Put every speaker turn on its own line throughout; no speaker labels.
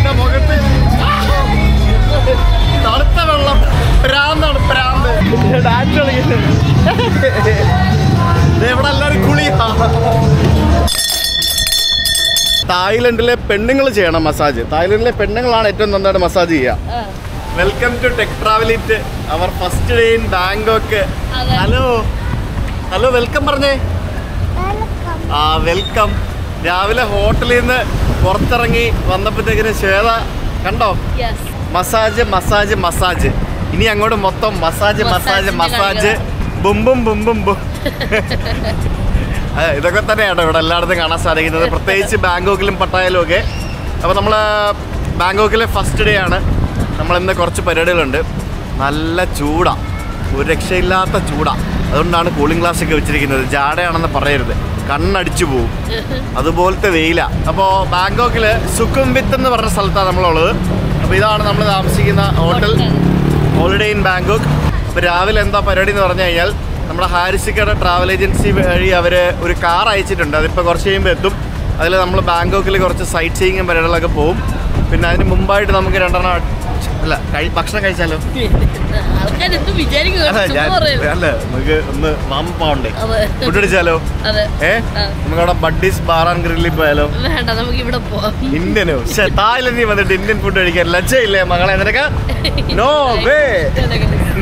എന്റെ മുഖത്ത്. തണുത്ത വെള്ളം. പ്രാന്താണ് പ്രാന്ത്. ഡാൻസ് കളിക്കുന്നത് ദേ ഇവിടെ എല്ലാവരും കുളിയാ തായ്ലൻഡിലെ പെണ്ണുങ്ങൾ ചെയ്യണം മസാജ്. തായ്ലൻഡിലെ പെണ്ണുങ്ങളാണ് ഏറ്റവും നന്നായിട്ട് മസാജ് ചെയ്യുക. Welcome to tech travel eat our first day in Bangkok hello hello welcome പറഞ്ഞേ. ആ വെൽക്കം രാവിലെ ഹോട്ടലിൽ നിന്ന് പുറത്തിറങ്ങി വന്നപ്പോഴത്തേക്കിന് ശ്വേത കണ്ടോ? Massage massage massage. ഇനി അങ്ങോട്ട് മൊത്തം മസാജ് മസാജ് മസാജ്. ബുംബും ബുംബും ബും ഇതൊക്കെ തന്നെയാണ് ഇവിടെ എല്ലായിടത്തും കാണാൻ സാധിക്കുന്നത്. പ്രത്യേകിച്ച് ബാങ്കോക്കിലും പട്ടായയിലും ഒക്കെ. അപ്പോൾ നമ്മൾ ബാങ്കോക്കിലെ ഫസ്റ്റ് ഡേ ആണ്. നമ്മളിന്ന് കുറച്ച് പരിപാടികളുണ്ട്. നല്ല ചൂടാ. ഒരു രക്ഷയില്ലാത്ത ചൂടാ. അതുകൊണ്ടാണ് കൂളിംഗ് ഗ്ലാസ് ഒക്കെ വെച്ചിരിക്കുന്നത്. ജാടയാണെന്ന് പറയരുത്. കണ്ണടിച്ചു പോവും. അതുപോലത്തെ വെയില. അപ്പോൾ ബാങ്കോക്കിൽ വിത്ത് എന്ന് പറഞ്ഞ സ്ഥലത്താണ് നമ്മളുള്ളത്. അപ്പോൾ ഇതാണ് നമ്മൾ താമസിക്കുന്ന ഹോട്ടൽ. ഹോളിഡേ ഇൻ ബാങ്കോക്ക് അപ്പോൾ രാവിലെ എന്താ പരിപാടി എന്ന് പറഞ്ഞു കഴിഞ്ഞാൽ നമ്മുടെ ഹാരിസിക്കയുടെ ട്രാവൽ ഏജൻസി വഴി അവർ ഒരു കാർ അയച്ചിട്ടുണ്ട്. അതിപ്പോൾ കുറച്ച് കഴിയുമ്പോൾ എത്തും. അതിൽ നമ്മൾ ബാങ്കോക്കിൽ കുറച്ച് സൈറ്റ് സീയിങ്ങും പരിപാടികളൊക്കെ പോകും പിന്നെ അതിന് മുമ്പായിട്ട് നമുക്ക് രണ്ടെണ്ണം അല്ല ഭക്ഷണം കഴിച്ചാലോ? അല്ല നമുക്ക് ഒന്ന് മാമ്പാണ്ടേ
അതെ.
ഫുഡ് അടിച്ചാലോ ഏ? നമുക്ക് അവിടെ ബഡ്ഡീസ് ബാറാൻ ആൻഡ് ഗ്രില്ലിൽ പോയാലോ?
വേണ്ട നമുക്ക് ഇവിടെ പോവാം.
ഇന്ത്യനോ? പക്ഷേ തായ്ലൻഡിൽ വന്നിട്ട് ഇന്ത്യൻ ഫുഡ് കഴിക്കാൻ ലജ്ജയില്ലേ മകളെ നിനക്ക്? നോ വേ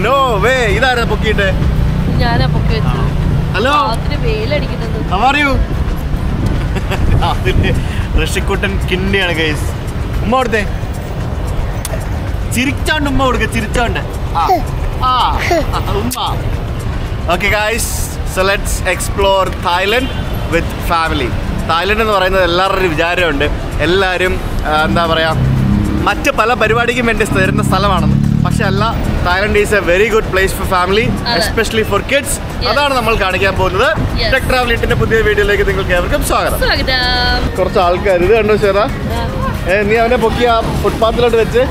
നോ വേ ഇതാരാ പൊക്കിയിട്ട്?
ഞാനാ പൊക്കെ
ഹലോ?
വെയിലടിക്കുന്നത്
you? അതിന് ഋഷിക്കുട്ടൻ കിണ്ടിയാണ് കേസ് ഉമ്മ കൊടുത്തേ ചിരിച്ചാണ്ട് ഉമ്മ കൊടുക്ക ചിരിച്ചാണ്ട്. ആ. ഉമ്മ. Okay guys so let's explore Thailand with family Thailand എന്ന് പറയുന്നത് എല്ലാവരുടെ ഒരു വിചാരമുണ്ട്. എല്ലാവരും എന്താ പറയുക മറ്റ് പല പരിപാടിക്കും വേണ്ടി തരുന്ന സ്ഥലമാണെന്ന്. പക്ഷെ അല്ല Thailand is a very good place for family especially for kids അതാണ് നമ്മൾ കാണിക്കാൻ പോകുന്നത്. ടെക് ട്രാവലിറ്റിന്റെ പുതിയ വീഡിയോയിലേക്ക് നിങ്ങൾക്ക് ഏവർക്കും സ്വാഗതം.
സ്വാഗതം.
കുറച്ച് ആൾക്കാർ ഇത് കണ്ടോ ചേട്ടാ നീ അവനെ പൊക്കിയ ഫുട്പാത്തിലോട്ട് വെച്ച്.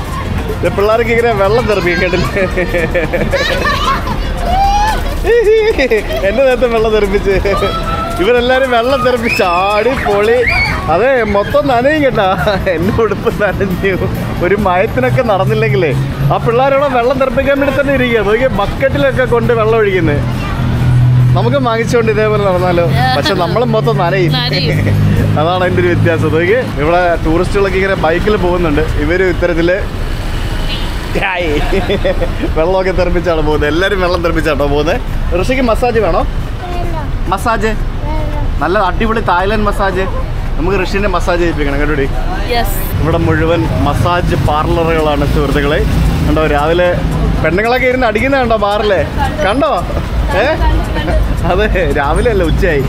പിള്ളേർക്ക് ഇങ്ങനെ വെള്ളം തെറിപ്പിക്കും കേട്ടില്ലേ? എന്റെ നേരത്തെ വെള്ളം തെറിപ്പിച്ച്. ഇവരെല്ലാരും വെള്ളം തെറിപ്പിച്ച് ആടി പൊളി. അതെ മൊത്തം നനയും കേട്ടാ. എന്റെ ഉടുപ്പ് നനഞ്ഞു. ഒരു മയത്തിനൊക്കെ നടന്നില്ലെങ്കിലേ. ആ പിള്ളേരോടെ വെള്ളം തെറിപ്പിക്കാൻ വേണ്ടി തന്നെ ഇരിക്കുക. നോക്കിയ ബക്കറ്റിലൊക്കെ കൊണ്ട് വെള്ളം ഒഴിക്കുന്നത് നമുക്ക് വാങ്ങിച്ചുകൊണ്ട് ഇതേപോലെ നടന്നാലോ? പക്ഷെ നമ്മൾ മൊത്തം നനയും. അതാണ് അതിന്റെ ഒരു വ്യത്യാസം. നോക്കി ഇവിടെ ടൂറിസ്റ്റുകളൊക്കെ ഇങ്ങനെ ബൈക്കിൽ പോകുന്നുണ്ട്. ഇവർ ഇത്തരത്തിൽ ഹായ്. വെള്ളമൊക്കെ തെറിപ്പിച്ചാണ് പോകുന്നത്. എല്ലാവരും വെള്ളം തെറിപ്പിച്ചാണോ പോകുന്നത്. ഋഷിക്ക് മസാജ് വേണോ? മസാജ് നല്ല അടിപൊളി തായ്ലൻഡ് മസാജ് നമുക്ക് ഋഷിന്റെ മസാജ് ചെയ്യിപ്പിക്കണം കേട്ടോടി? ഇവിടെ മുഴുവൻ മസാജ് പാർലറുകളാണ് സുഹൃത്തുക്കളെ. കണ്ടോ രാവിലെ പെണ്ണുങ്ങളൊക്കെ ഇരുന്ന് അടിക്കുന്ന കണ്ടോ ബാറിലെ? കണ്ടോ ഏ? അതെ രാവിലെ അല്ല ഉച്ചയായി.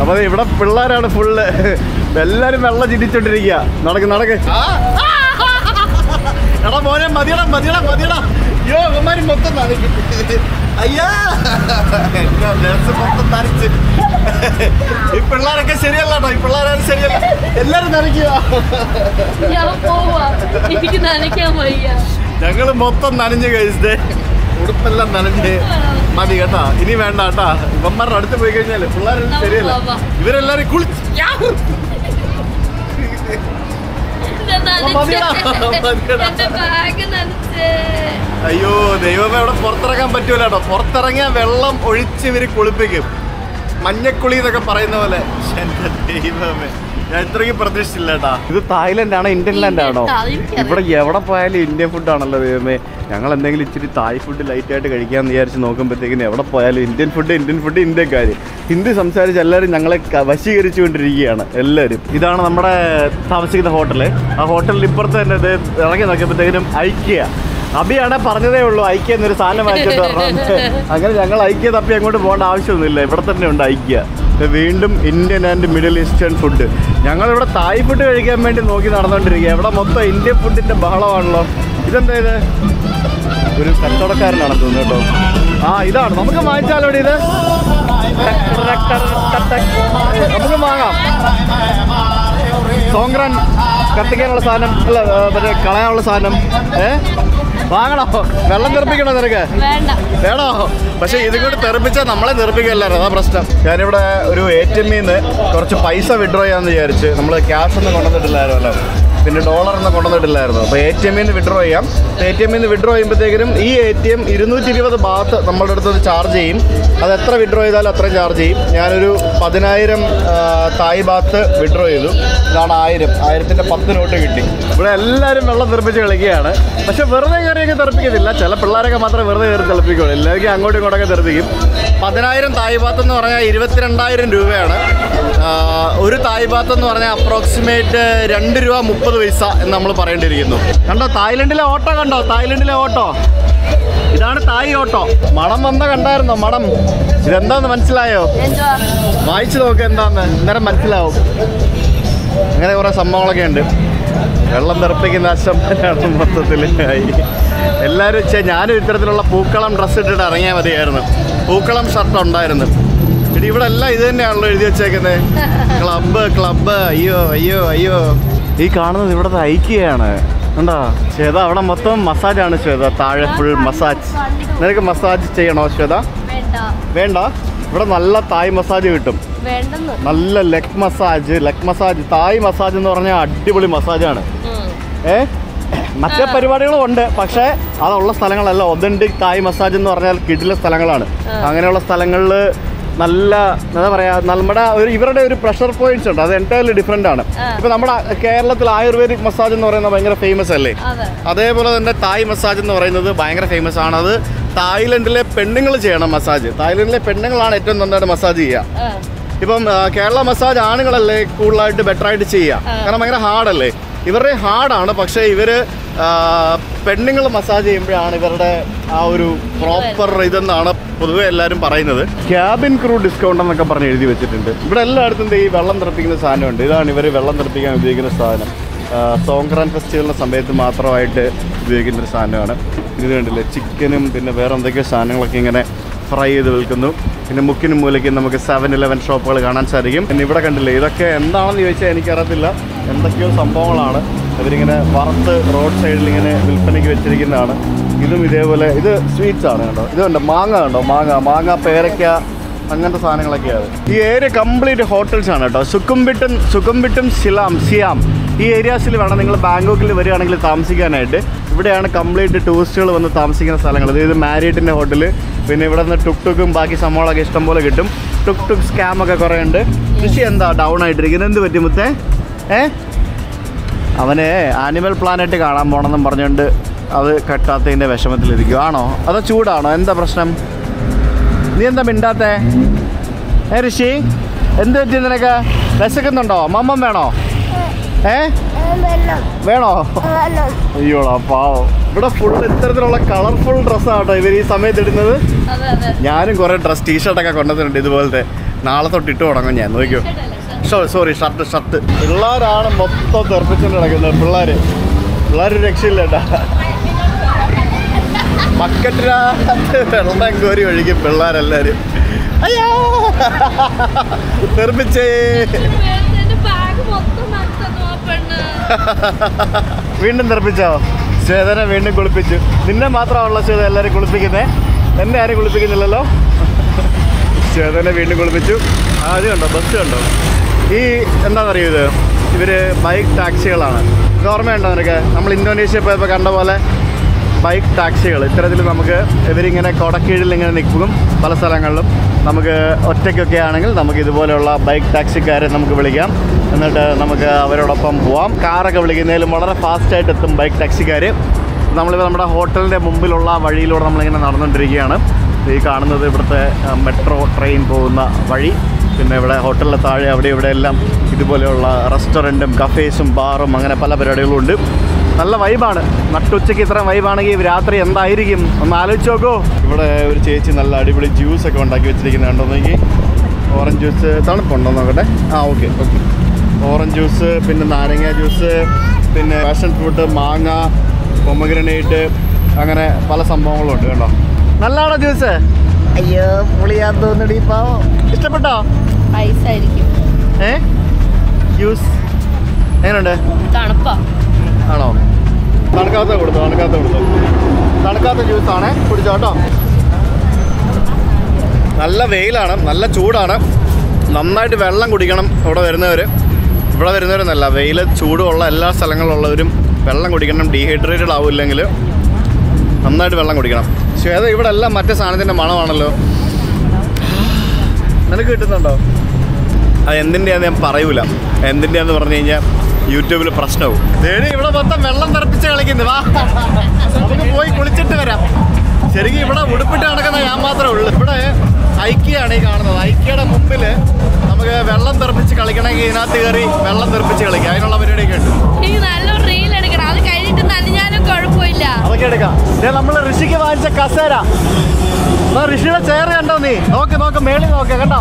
അപ്പൊ ദേ ഇവിടെ പിള്ളേരാണ് ഫുള്ള് എല്ലാരും വെള്ളം ചിരിച്ചോണ്ടിരിക്കുക നടക്ക് നടക്ക്. എടാ മോനെ മതിയടാ മതിയടാ മതിയടാ. അയ്യോ അവന്മാര് മൊത്തം നനയ്ക്കും അയ്യാ. മൊത്തം നനച്ച് ഈ പിള്ളേരൊക്കെ ശരിയല്ലാട്ടോ ഈ പിള്ളേരാരും ശരിയല്ല. എല്ലാരും നനയ്ക്കുക. ഞങ്ങൾ മൊത്തം നനഞ്ഞു കഴിച്ചേ ഉടുപ്പെല്ലാം നനഞ്ഞ്. മതി കേട്ടാ ഇനി വേണ്ട കേട്ടാ. ഇവന്മാരുടെ അടുത്ത് പോയി കഴിഞ്ഞാൽ
പിള്ളേരെല്ലാം
ശരിയല്ല. ഇവരെല്ലാരും കുളിച്ച്. അയ്യോ ദൈവമേ ഇവിടെ പുറത്തിറങ്ങാൻ പറ്റൂല കേട്ടോ പുറത്തിറങ്ങിയ വെള്ളം ഒഴിച്ച് ഇവർ കുളിപ്പിക്കും. മഞ്ഞക്കുളി എന്നൊക്കെ പറയുന്ന പോലെ. എന്റെ ദൈവമേ ഞാൻ ഇത്രയ്ക്ക് പ്രതീക്ഷിച്ചില്ല കേട്ടാ. ഇത് തായ്ലൻഡ് ആണോ ഇന്ത്യൻ ലാൻഡ് ആണോ ഇവിടെ എവിടെ പോയാലും ഇന്ത്യൻ ഫുഡ് ആണല്ലോ ദൈവമേ. ഞങ്ങൾ എന്തെങ്കിലും ഇച്ചിരി തായ് ഫുഡ് ലൈറ്റായിട്ട് കഴിക്കാമെന്ന് വിചാരിച്ച് നോക്കുമ്പോഴത്തേക്കിന് എവിടെ പോയാലും ഇന്ത്യൻ ഫുഡ് ഇന്ത്യൻ ഫുഡ് ഇന്ത്യക്കാർ ഹിന്ദി സംസാരിച്ച് എല്ലാവരും ഞങ്ങളെ വശീകരിച്ചു വശീകരിച്ചുകൊണ്ടിരിക്കുകയാണ് എല്ലാവരും ഇതാണ് നമ്മുടെ താമസിക്കുന്ന ഹോട്ടൽ ആ ഹോട്ടലിൽ ഇപ്പുറത്ത് തന്നെ ഇത് ഇറങ്ങി നോക്കിയപ്പോഴത്തേക്കിനും ഐക്യ. അഭിയാണെ പറഞ്ഞതേ ഉള്ളൂ ഐക്യ എന്നൊരു സാധനം വാങ്ങിച്ചിട്ട് വരണം. അങ്ങനെ ഞങ്ങൾ ഐക്യ തപ്പി അങ്ങോട്ട് പോകേണ്ട ആവശ്യമൊന്നുമില്ല. ഇവിടെ തന്നെ ഉണ്ട് ഐക്യ. വീണ്ടും Indian and middle eastern food ഞങ്ങളിവിടെ തായ് ഫുഡ് കഴിക്കാൻ വേണ്ടി നോക്കി നടന്നുകൊണ്ടിരിക്കുക ഇവിടെ മൊത്തം ഇന്ത്യൻ ഫുഡിന്റെ ബഹളമാണല്ലോ. ഇതെന്താ ഇത്? ഒരു കച്ചവടക്കാരനാണെന്ന് തോന്നുന്നു കേട്ടോ. ആ ഇതാണ്. നമുക്ക് വാങ്ങിച്ചാലോ ഇത്? നമുക്ക് വാങ്ങാം സോങ്ക്രൻ കത്തിക്കാനുള്ള സാധനം അല്ല മറ്റേ കളയാനുള്ള സാധനം. ഏ? വാങ്ങണോ? വെള്ളം തെറിപ്പിക്കണോ നിനക്ക്? വേണോ? പക്ഷെ ഇതും കൂടി തെറിപ്പിച്ചാൽ നമ്മളെ തെറിപ്പിക്കല്ലായിരുന്നു അതാ പ്രശ്നം. ഞാനിവിടെ ഒരു എ ടി എമ്മിൽ നിന്ന് കുറച്ച് പൈസ വിഡ്രോ ചെയ്യാന്ന് വിചാരിച്ച് നമ്മൾ ക്യാഷ് ഒന്നും കൊണ്ടുവന്നിട്ടില്ലായിരുന്നല്ലോ. പിന്നെ ഡോളർ ഒന്നും കൊണ്ടുവന്നിട്ടില്ലായിരുന്നു. അപ്പോൾ എ ടി എമ്മിൽ നിന്ന് വിഡ്രോ ചെയ്യാം. എ ടി എമ്മിൽ നിന്ന് വിഡ്രോ ചെയ്യുമ്പോഴത്തേക്കും ഈ എ ടി എം ഇരുന്നൂറ്റി ഇരുപത് ബാത്ത് നമ്മുടെ അടുത്ത് ചാർജ് ചെയ്യും. അത് എത്ര വിഡ്രോ ചെയ്താലും അത്രയും ചാർജ് ചെയ്യും. ഞാനൊരു പതിനായിരം തായ് ബാത്ത് വിഡ്രോ ചെയ്തു. ഇതാണ് ആയിരം. ആയിരത്തിന്റെ പത്ത് നോട്ട് കിട്ടി. ഇവിടെ എല്ലാവരും വെള്ളം തെറിപ്പിച്ച് കളിക്കുകയാണ്. പക്ഷെ വെറുതെ കയറിയൊക്കെ തെറിപ്പിക്കത്തില്ല. ചില പിള്ളേരൊക്കെ മാത്രമേ വെറുതെ കയറി തെറിപ്പിക്കുള്ളൂ എല്ലാവർക്കും അങ്ങോട്ടും ഇങ്ങോട്ടൊക്കെ തെറിപ്പിക്കും. പതിനായിരം തായ് ബാത്ത് എന്ന് പറഞ്ഞാൽ ഇരുപത്തിരണ്ടായിരം രൂപയാണ്. ഒരു തായ് ബാത്ത് എന്ന് പറഞ്ഞാൽ അപ്രോക്സിമേറ്റ് രണ്ട് രൂപ മുപ്പത് പൈസ എന്ന് നമ്മൾ പറയേണ്ടിയിരിക്കുന്നു. കണ്ടോ തായ്ലൻഡിലെ ഓട്ടോ കണ്ടോ? തായ്ലൻഡിലെ ഓട്ടോ. ഇതാണ് തായ് ഓട്ടോ. മണം വന്ന കണ്ടായിരുന്നോ? മണം. ഇതെന്താന്ന് മനസ്സിലായോ? വായിച്ചു നോക്ക് എന്താന്ന്. അന്നേരം മനസ്സിലാവും. അങ്ങനെ കുറേ സംഭവങ്ങളൊക്കെ ഉണ്ട്. വെള്ളം തെറപ്പിക്കുന്ന അശംഭനാണ് മൊത്തത്തിൽ എല്ലാവരും വെച്ചാൽ ഞാനും ഇത്തരത്തിലുള്ള പൂക്കളം ഡ്രസ്സ് ഇട്ടിട്ട് ഇറങ്ങിയാൽ മതിയായിരുന്നു. പൂക്കളം ഷർട്ട് ഉണ്ടായിരുന്നു. എടി ഇവിടെ എല്ലാം ഇത് തന്നെയാണല്ലോ എഴുതി വെച്ചേക്കുന്നത് ക്ലബ്ബ് ക്ലബ്ബ് അയ്യോ അയ്യോ അയ്യോ. ഈ കാണുന്നത് ഇവിടുത്തെ ഐക്യയാണ് എന്താ ശ്വേത അവിടെ മൊത്തം മസാജാണ് ശ്വേത. താഴെ ഫുൾ മസാജ് നിനക്ക് മസാജ് ചെയ്യണോ ശ്വേത?
വേണ്ട.
ഇവിടെ നല്ല തായ് മസാജ് കിട്ടും. നല്ല leg massage leg massage Thai massage എന്ന് പറഞ്ഞാൽ അടിപൊളി മസാജാണ്
ഉം.
മറ്റേ പരിപാടികളും ഉണ്ട് പക്ഷേ അതുള്ള സ്ഥലങ്ങളല്ല. ഒതന്റിക് തായ് മസാജ് എന്ന് പറഞ്ഞാൽ കിടില സ്ഥലങ്ങളാണ്. അങ്ങനെയുള്ള സ്ഥലങ്ങളിൽ നല്ല എന്താ പറയാ നമ്മുടെ ഒരു ഇവരുടെ ഒരു പ്രഷർ പോയിന്റ്സ് ഉണ്ട്. അത് എന്റയർലി ഡിഫറെന്റ് ആണ്. ഇപ്പൊ നമ്മുടെ കേരളത്തിൽ ആയുർവേദിക് മസാജ് എന്ന് പറയുന്നത് ഭയങ്കര ഫേമസ് അല്ലേ? അതേപോലെ തന്നെ തായ് മസാജ് എന്ന് പറയുന്നത് ഭയങ്കര ഫേമസ് ആണ്. അത് തായ്ലൻഡിലെ പെണ്ണുങ്ങൾ ചെയ്യണം മസാജ് തായ്ലൻഡിലെ പെണ്ണുങ്ങളാണ് ഏറ്റവും നന്നായിട്ട് മസാജ് ചെയ്യുക. ഇപ്പം കേരള മസാജ് ആണുങ്ങളല്ലേ കൂടുതലായിട്ട് ബെറ്റർ ആയിട്ട് ചെയ്യുക. കാരണം ഭയങ്കര ഹാർഡല്ലേ ഇവരുടെ ഹാർഡാണ് പക്ഷേ ഇവർ പെണ്ണുങ്ങൾ മസാജ് ചെയ്യുമ്പോഴാണ് ഇവരുടെ ആ ഒരു പ്രോപ്പർ ഇതെന്നാണ് പൊതുവെ എല്ലാവരും പറയുന്നത്. ക്യാബിൻ ക്രൂ ഡിസ്കൗണ്ട് എന്നൊക്കെ പറഞ്ഞ് എഴുതി വെച്ചിട്ടുണ്ട്. ഇവിടെ എല്ലായിടത്തും ഈ വെള്ളം തിളപ്പിക്കുന്ന സാധനമുണ്ട്. ഇതാണ് ഇവർ വെള്ളം തിളപ്പിക്കാൻ ഉപയോഗിക്കുന്ന സാധനം. സോങ്ക്രാൻ ഫെസ്റ്റിവലിന്റെ സമയത്ത് മാത്രമായിട്ട് ഉപയോഗിക്കുന്ന ഒരു സാധനമാണ്. ഇത് കണ്ടില്ലേ? ചിക്കനും പിന്നെ വേറെ എന്തൊക്കെയോ സാധനങ്ങളൊക്കെ ഇങ്ങനെ ഫ്രൈ ചെയ്ത് വിൽക്കുന്നു. പിന്നെ മുക്കിനും മൂലയ്ക്കും നമുക്ക് സെവൻ ഇലവൻ ഷോപ്പുകൾ കാണാൻ സാധിക്കും. പിന്നെ ഇവിടെ കണ്ടില്ലേ ഇതൊക്കെ എന്താണെന്ന് ചോദിച്ചാൽ എനിക്കറിയത്തില്ല. എന്തൊക്കെയോ സംഭവങ്ങളാണ്. അവരിങ്ങനെ വറുത്ത് റോഡ് സൈഡിൽ ഇങ്ങനെ വിൽപ്പനയ്ക്ക് വെച്ചിരിക്കുന്നതാണ്. ഇതും ഇതേപോലെ ഇത് സ്വീറ്റ്സ് ആണ് കണ്ടോ ഇതുണ്ട് മാങ്ങ കണ്ടോ മാങ്ങ മാങ്ങ പേരയ്ക്ക അങ്ങനത്തെ സാധനങ്ങളൊക്കെയാണ്. ഈ ഏരിയ കംപ്ലീറ്റ് ഹോട്ടൽസ് ആണ് കേട്ടോ. സുക്കുംബിട്ടും സുക്കുംബിട്ടും സിലാം സിയാം ഈ ഏരിയാസിൽ വേണം നിങ്ങൾ ബാങ്കോക്കിൽ വരികയാണെങ്കിൽ താമസിക്കാനായിട്ട്. ഇവിടെയാണ് കംപ്ലീറ്റ് ടൂറിസ്റ്റുകൾ വന്ന് താമസിക്കുന്ന സ്ഥലങ്ങൾ. അതായത് മാരിയറ്റിന്റെ ഹോട്ടൽ പിന്നെ ഇവിടെ നിന്ന് ടുക് ടുക്കും ബാക്കി സംഭവങ്ങളൊക്കെ ഇഷ്ടം പോലെ കിട്ടും. ടുക് ടുക് സ്കാം ഒക്കെ കുറേ ഉണ്ട് കൃഷി എന്താ ഡൗൺ ആയിട്ടിരിക്കുന്നത് എന്ത് പറ്റി മുത്തേ? ഏ? അവനെ ആനിമൽ പ്ലാനറ്റ് കാണാൻ പോകണമെന്നും പറഞ്ഞുകൊണ്ട് അത് കെട്ടാത്തതിന്റെ വിഷമത്തിലിരിക്കും ആണോ? അതോ ചൂടാണോ? എന്താ പ്രശ്നം? നീ എന്താ മിണ്ടാത്തേ? ഏ ഋഷി? എന്ത് പറ്റി നിനക്ക്? വിശക്കുന്നുണ്ടോ? മമ്മം വേണോ? ഏ? വേണോ? അയ്യോടാ പാവം. ഇവിടെ ഫുൾ ഇത്തരത്തിലുള്ള കളർഫുൾ ഡ്രസ്സാട്ടോ ഇവർ ഈ സമയത്ത് ഇടുന്നത്. ഞാനും കുറേ ഡ്രസ് ടീഷർട്ടൊക്കെ കൊണ്ടുവന്നിട്ടുണ്ട് ഇതുപോലത്തെ. നാളെ തൊട്ട് ഇട്ട് തുടങ്ങും ഞാൻ നോക്കിയോ സോറി ഷർട്ട് ഷർട്ട് പിള്ളേരാണ് മൊത്തം തെറപ്പിച്ചുകൊണ്ട് നടക്കുന്നത് പിള്ളേര്. പിള്ളേർ രക്ഷയില്ല കേട്ടാ. ബക്കറ്റിനകത്ത് വെള്ളം കോരി ഒഴുകി പിള്ളേരെല്ലാരും. അയ്യോ! തെറിപ്പിച്ചേ
എന്റെ ബാഗ് മൊത്തം നഷ്ടന്നു ആ പെണ്ണ്
വീണ്ടും തെറപ്പിച്ചോ? ശ്വേതനെ വീണ്ടും കുളിപ്പിച്ചു. നിന്നെ മാത്രമാണല്ലോ ശ്വേത എല്ലാവരും കുളിപ്പിക്കുന്നേ. എന്നെ ആരും കുളിപ്പിക്കുന്നില്ലല്ലോ? ശ്വേതനെ വീണ്ടും കുളിപ്പിച്ചു. ആ അത് കണ്ടോ? ബസ് കണ്ടോ? ഈ എന്താണെന്നറിയോ ഇത്? ഇവർ ബൈക്ക് ടാക്സികളാണ് ഓർമ്മയുണ്ടോ നിനക്ക്? നമ്മൾ ഇന്തോനേഷ്യ പോയപ്പോൾ കണ്ട പോലെ ബൈക്ക് ടാക്സികൾ ഇത്തരത്തിൽ നമുക്ക് ഇവരിങ്ങനെ കൊടക്കീഴിൽ ഇങ്ങനെ നിൽക്കും പല സ്ഥലങ്ങളിലും. നമുക്ക് ഒറ്റയ്ക്കൊക്കെ ആണെങ്കിൽ നമുക്ക് ഇതുപോലെയുള്ള ബൈക്ക് ടാക്സിക്കാരെ നമുക്ക് വിളിക്കാം. എന്നിട്ട് നമുക്ക് അവരോടൊപ്പം പോവാം. കാറൊക്കെ വിളിക്കുന്നതിലും വളരെ ഫാസ്റ്റായിട്ട് എത്തും ബൈക്ക് ടാക്സിക്കാർ നമ്മളിപ്പോൾ നമ്മുടെ ഹോട്ടലിന്റെ മുമ്പിലുള്ള വഴിയിലൂടെ നമ്മളിങ്ങനെ നടന്നുകൊണ്ടിരിക്കുകയാണ്. ഈ കാണുന്നത് ഇവിടുത്തെ മെട്രോ ട്രെയിൻ പോകുന്ന വഴി. പിന്നെ ഇവിടെ ഹോട്ടലിന്റെ താഴെ അവിടെ ഇവിടെ എല്ലാം ഇതുപോലെയുള്ള റെസ്റ്റോറന്റും കഫേസും ബാറും അങ്ങനെ പല പരിപാടികളും ഉണ്ട്. നല്ല വൈബാണ് നട്ടുച്ചയ്ക്ക് ഇത്രയും വൈബാണെങ്കിൽ രാത്രി എന്തായിരിക്കും? ഒന്ന് ആലോചിച്ച് നോക്കൂ. ഇവിടെ ഒരു ചേച്ചി നല്ല അടിപൊളി ജ്യൂസൊക്കെ ഉണ്ടാക്കി നോക്കി? ഓറഞ്ച് ജ്യൂസ് തണുപ്പുണ്ടോ നോക്കട്ടെ. ആ ഓക്കെ ഓക്കെ ഓറഞ്ച് ജ്യൂസ് പിന്നെ നാരങ്ങ ജ്യൂസ് പിന്നെ പാഷൻ ഫ്രൂട്ട് മാങ്ങ പൊമഗ്രനേറ്റ് അങ്ങനെ പല സംഭവങ്ങളും ഉണ്ട് കേട്ടോ. നല്ലതാണോ ജ്യൂസ്? അയ്യോ പുളിയാൻ തോന്നടി പാവം. ഇഷ്ടപ്പെട്ടോ?
ഐസ് ആയിരിക്കും
ഏ? ജ്യൂസ്? എങ്ങനെയുണ്ട്?
തണുപ്പാ.
ആണോ? തണുക്കാത്ത കൊടുത്തു തണുക്കാത്ത കൊടുത്തു. തണുക്കാത്ത ജ്യൂസാണ് കുടിച്ചോട്ടോ നല്ല വെയിലാണ് നല്ല ചൂടാണ്. നന്നായിട്ട് വെള്ളം കുടിക്കണം ഇവിടെ വരുന്നവർ ഇവിടെ വരുന്നവരെന്നല്ല വെയിൽ ചൂടുള്ള എല്ലാ സ്ഥലങ്ങളിലുള്ളവരും വെള്ളം കുടിക്കണം ഡീഹൈഡ്രേറ്റഡ് ആവില്ലെങ്കിൽ നന്നായിട്ട് വെള്ളം കുടിക്കണം. ശ്വേത ഇവിടെ എല്ലാം മറ്റേ സാധനത്തിന്റെ മണമാണല്ലോ? നിനക്ക് കിട്ടുന്നുണ്ടോ? അത് എന്തിന്റെയാന്ന് ഞാൻ പറയൂല. എന്തിന്റെയാന്ന് പറഞ്ഞു കഴിഞ്ഞാൽ യൂട്യൂബിൽ പ്രശ്നവും. ഇവിടെ മൊത്തം വെള്ളം തെറപ്പിച്ച് കളിക്കുന്നു. വാ. പോയി കുളിച്ചിട്ട് വരാം. ശരിക്കും ഇവിടെ ഉടുപ്പിട്ട് നടക്കുന്ന ഞാൻ മാത്രമേ ഉള്ളൂ. ഇവിടെ ഐക്യാണ് ഈ കാണുന്നത്. ഐക്യയുടെ മുമ്പിൽ നമുക്ക് വെള്ളം തെറപ്പിച്ച് കളിക്കണമെങ്കിൽ ഇതിനകത്ത് കയറി വെള്ളം തെറപ്പിച്ച് കളിക്കാം. അതിനുള്ള പരിപാടിയൊക്കെ ഉണ്ട്.
എനിക്ക് നല്ലൊരു റീൽ എടുക്കണം. അത് കഴിഞ്ഞിട്ട് നനഞ്ഞാലും കുഴപ്പമില്ല.
അതൊക്കെ എടുക്കാം. നമ്മൾ ഋഷിക്ക് വാങ്ങിച്ച കസേര. ഋഷിയുടെ ചെയർ കണ്ടോ നീ? നോക്ക് നോക്ക് മേളിൽ നോക്ക് കണ്ടോ?